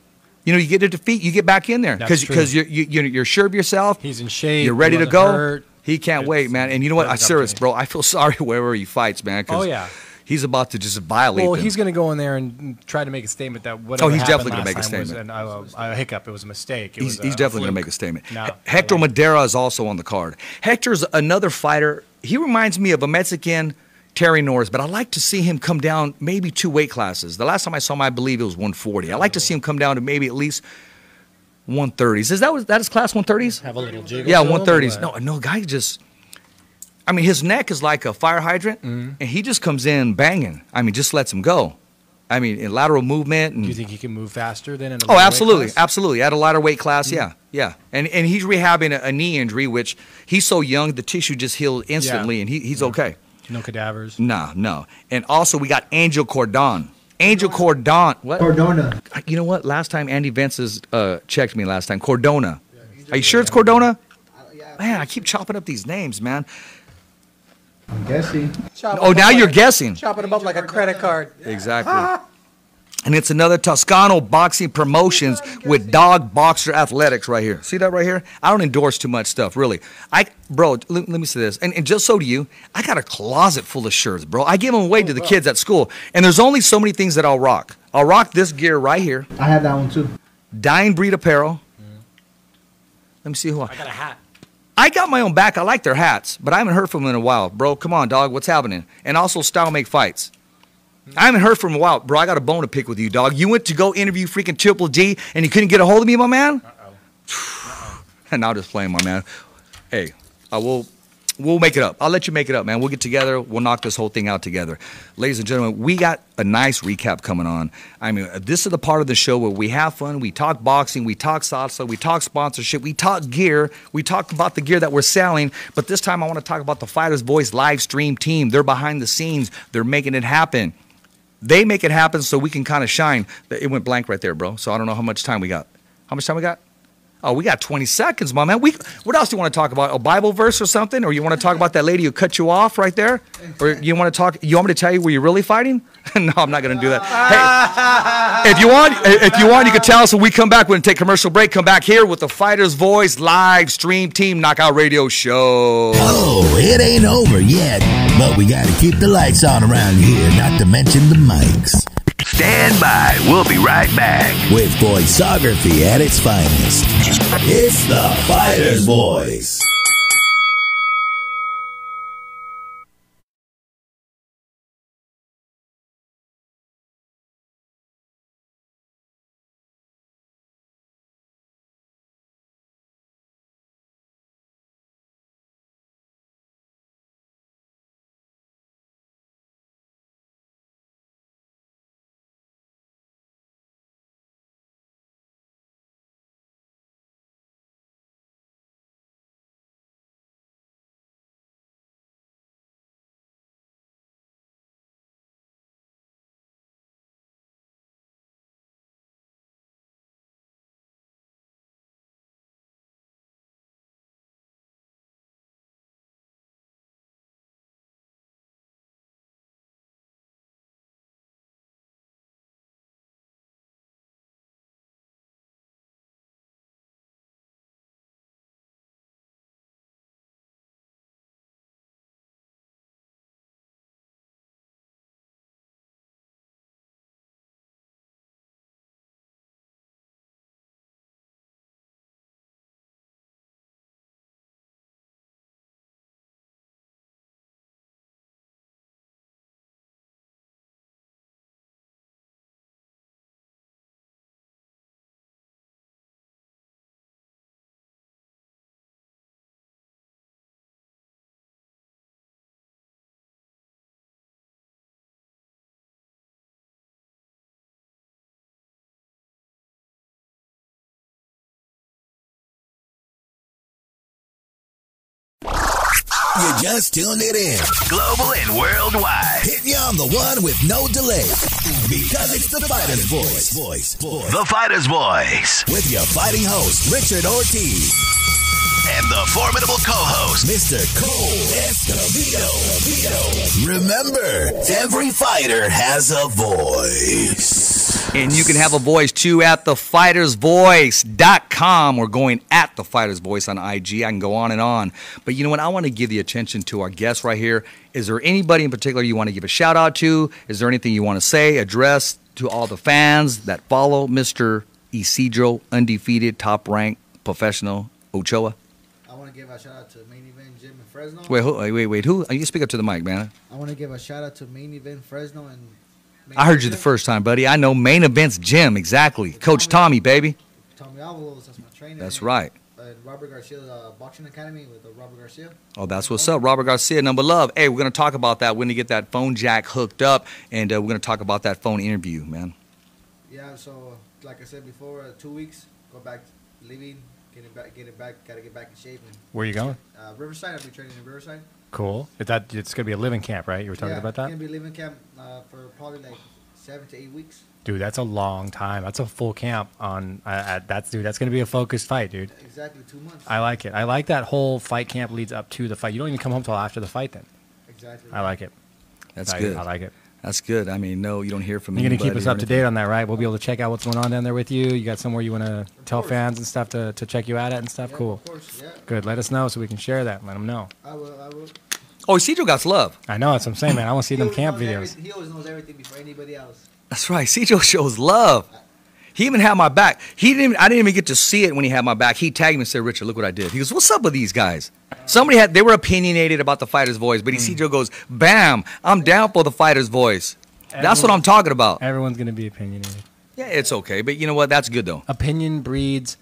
You know, you get a defeat, you get back in there because true. because you're you, you're you're sure of yourself. He's in shape. You're he ready to go. hurt. He can't It's wait, man. And you know what? I serious, bro. I feel sorry wherever he fights, man. Oh, yeah. He's about to just violate. Well, them. he's going to go in there and try to make a statement that whatever Oh, he's definitely gonna make a time was statement. an- a, a hiccup. It was a mistake. It He's, was he's a definitely going to make a statement. No, Hector. Madera is also on the card. Hector's another fighter. He reminds me of a Mexican Terry Norris, but I like to see him come down maybe two weight classes. The last time I saw him, I believe it was 140. I like to see him come down to maybe at least 130s. Is that was that is class 130s? Have a little jiggle. Yeah, to him or 130s. No, no, guy just. I mean, his neck is like a fire hydrant, Mm-hmm. and he just comes in banging. I mean, just lets him go. I mean, in lateral movement and Do you think he can move faster than in a Oh, absolutely, absolutely. At a lighter weight class, yeah, yeah. And and he's rehabbing a, a knee injury, which he's so young, the tissue just healed instantly, and he, he's okay. No cadavers. No, no. And also, we got Angel Cordon. Angel Cordon. What? Cordona. You know what? Last time Andy Vences uh, checked me last time. Cordona. Are you sure it's Cordona? Man, I keep chopping up these names, man. I'm guessing. Oh, now you're guessing. Chopping them up like a credit card. Exactly. And it's another Toscano Boxing Promotions with Dog Boxer Athletics right here. See that right here? I don't endorse too much stuff, really. I, bro, let, let me say this, and, and just so do you. I got a closet full of shirts, bro. I give them away to the oh, kids at school, and there's only so many things that I'll rock. I'll rock this gear right here, I have that one too. Dying Breed Apparel. Mm. Let me see who I. I got a hat. I got my own back. I like their hats, but I haven't heard from them in a while, bro. Come on, dog. What's happening? And also, Style Make Fights. I haven't heard from a while, bro. I got a bone to pick with you, dog. You went to go interview freaking Triple D and you couldn't get a hold of me, my man. and I'll just playing, my man. Hey, uh, I will. We'll make it up. I'll let you make it up, man. We'll get together. We'll knock this whole thing out together. Ladies and gentlemen, we got a nice recap coming on. I mean, uh, this is the part of the show where we have fun. We talk boxing, we talk salsa, we talk sponsorship, we talk gear, we talk about the gear that we're selling. But this time, I want to talk about the Fighters Voice live stream team. They're behind the scenes, they're making it happen. They make it happen so we can kind of shine. It went blank right there, bro. So I don't know how much time we got. How much time we got? Oh, we got 20 seconds, my man. We, what else do you want to talk about? A Bible verse or something? Or you want to talk about that lady who cut you off right there? Or you want to talk? You want me to tell you where you're really fighting? no, I'm not going to do that. Hey, if you want, if you want, you can tell us when we come back. We're going to take commercial break. Come back here with the Fighters Voice live stream team knockout radio show. Oh, it ain't over yet, but we gotta keep the lights on around here, not to mention the mics. Stand by. We'll be right back. With voiceography at its finest. It's the Fighter's Voice. You just tuned it in. Global and worldwide. Hitting you on the one with no delay. Because it's the fighter's voice. Voice. Voice. The Fighter's Voice. With your fighting host, Richard Ortiz. And the formidable co-host, Mr. Cole Escovedo. Remember, every fighter has a voice. And you can have a voice too at thefightersvoice.com. We're going at the Fighters Voice on IG. I can go on and on. But you know what? I want to give the attention to our guest right here. Is there anybody in particular you want to give a shout out to? Is there anything you want to say, address to all the fans that follow Mr. Isidro, undefeated, top ranked professional Ochoa? I want to give a shout out to Main Event Gym in Fresno. Wait, who, wait, wait, who? You speak up to the mic, man. I want to give a shout out to Main Event Fresno and. Main I heard you the first time, buddy. I know main events Gym, exactly. Coach Tommy, baby. Tommy Avalos, that's my trainer. That's right. And Robert Garcia uh, Boxing Academy with uh, Robert Garcia. Oh, that's what's up. Robert Garcia, number love. Hey, we're going to talk about that. When to get that phone jack hooked up, and uh, we're going to talk about that phone interview, man. Yeah, so like I said before, uh, two weeks, go back, leaving, getting back, getting back, gotta get back in shape. And, Where you going? uh, Riverside, I'll be training in Riverside. Cool. Is that it's gonna be a living camp, right? You were talking yeah, about that, Gonna be living camp uh, for probably like seven to eight weeks. dude. That's a long time. That's a full camp on. Uh, at, that's dude. That's gonna be a focused fight, dude. Exactly two months. I like it. I like that whole fight camp leads up to the fight. You don't even come home till after the fight. Then exactly. I like it. That's I, good. I like it. That's good. I mean, no, you don't hear from me. You're gonna keep us up to date on that, right? We'll be able to check out what's going on down there with you. You got somewhere you want to tell course. fans and stuff to, to check you out at and stuff. Yeah, cool. Of course, yeah. Good. Let us know so we can share that. Let them know. I will. I will. Oh, Isidro got love. I know that's what I'm saying, man. I want to see them camp videos. everything- he always knows everything before anybody else. That's right. Isidro shows love. He even had my back. He didn't. Even, I didn't even get to see it when he had my back. He tagged me and said, "Richard, look what I did." He goes, "What's up with these guys?" Somebody had. They were opinionated about the fighter's voice, but Isidro hmm. goes, "Bam! I'm down for the fighter's voice." That's what I'm talking about. Everyone's gonna be opinionated. Yeah, it's okay, but you know what? That's good though. Opinion breeds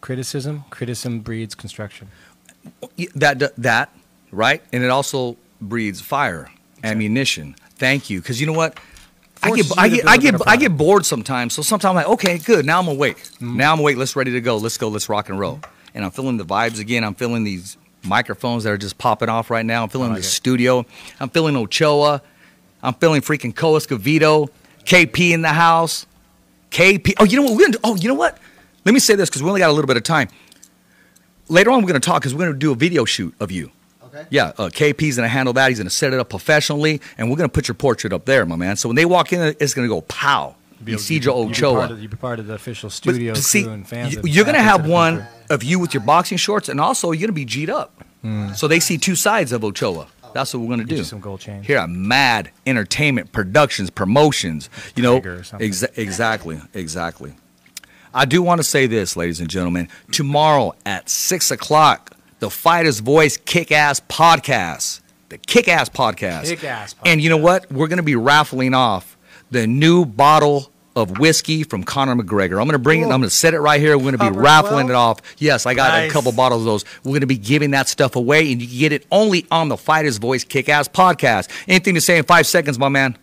criticism. Criticism breeds construction. That that right and it also breeds fire ammunition thank you because you know what I get, I get, I get, I get bored sometimes. So sometimes I'm like, okay, good. Now I'm awake. Mm-hmm. Now I'm awake. Let's ready to go. Let's go. Let's rock and roll. And I'm feeling the vibes again. I'm feeling these microphones that are just popping off right now. I'm feeling like the it. studio. I'm feeling Ochoa. I'm feeling freaking Cole Escovedo. KP in the house. KP. Oh, you know what? We're gonna do, oh, you know what? Let me say this because we only got a little bit of time. Later on, we're gonna talk because we're gonna do a video shoot of you. Okay. Yeah, uh, KP's gonna handle that. He's gonna set it up professionally, and we're gonna put your portrait up there, my man. So when they walk in, it's gonna go pow. Isidro you'd be part Ochoa. of- You'd be part of the official studio but see, crew and fans. you- and you're gonna have one there. of you with your boxing shorts, and also you're gonna be G'd up, so they see two sides of Ochoa. That's what we're gonna Get do. you some gold chain. Here at Mad Entertainment Productions Promotions. You know, Tiger or exa- exactly, exactly. I do want to say this, ladies and gentlemen. Tomorrow at six o'clock, the Fighter's Voice Kick Ass Podcast, the Kick Ass Podcast. Kick-Ass And you know what? We're going to be raffling off the new bottle of whiskey from Conor McGregor. I'm going to bring it. I'm going to set it right here. We're going to be raffling 12? it off. Yes, I got a couple bottles of those. We're going to be giving that stuff away, and you can get it only on the Fighter's Voice Kick Ass Podcast. Anything to say in five seconds, my man?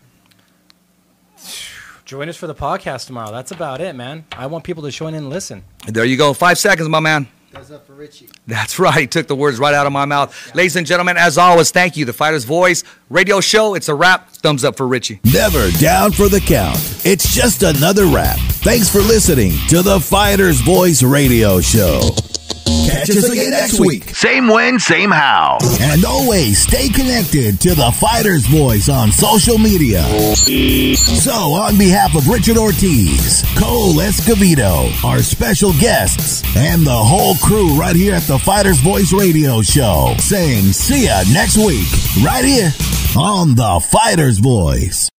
Join us for the podcast tomorrow. That's about it, man. I want people to join in and listen. There you go. Five seconds, my man. That's up for Richie. That's right. He took the words right out of my mouth. Ladies and gentlemen, as always, thank you. The Fighter's Voice radio show. It's a wrap. Thumbs up for Richie. Never down for the count. It's just another wrap. Thanks for listening to the Fighter's Voice Radio Show. Catch us again next week. Same when, same how. And always stay connected to the Fighter's Voice on social media. So, on behalf of Richard Ortiz, Cole Escovedo, our special guests, and the whole crew right here at the Fighter's Voice Radio Show, saying see ya next week, right here on the Fighter's Voice.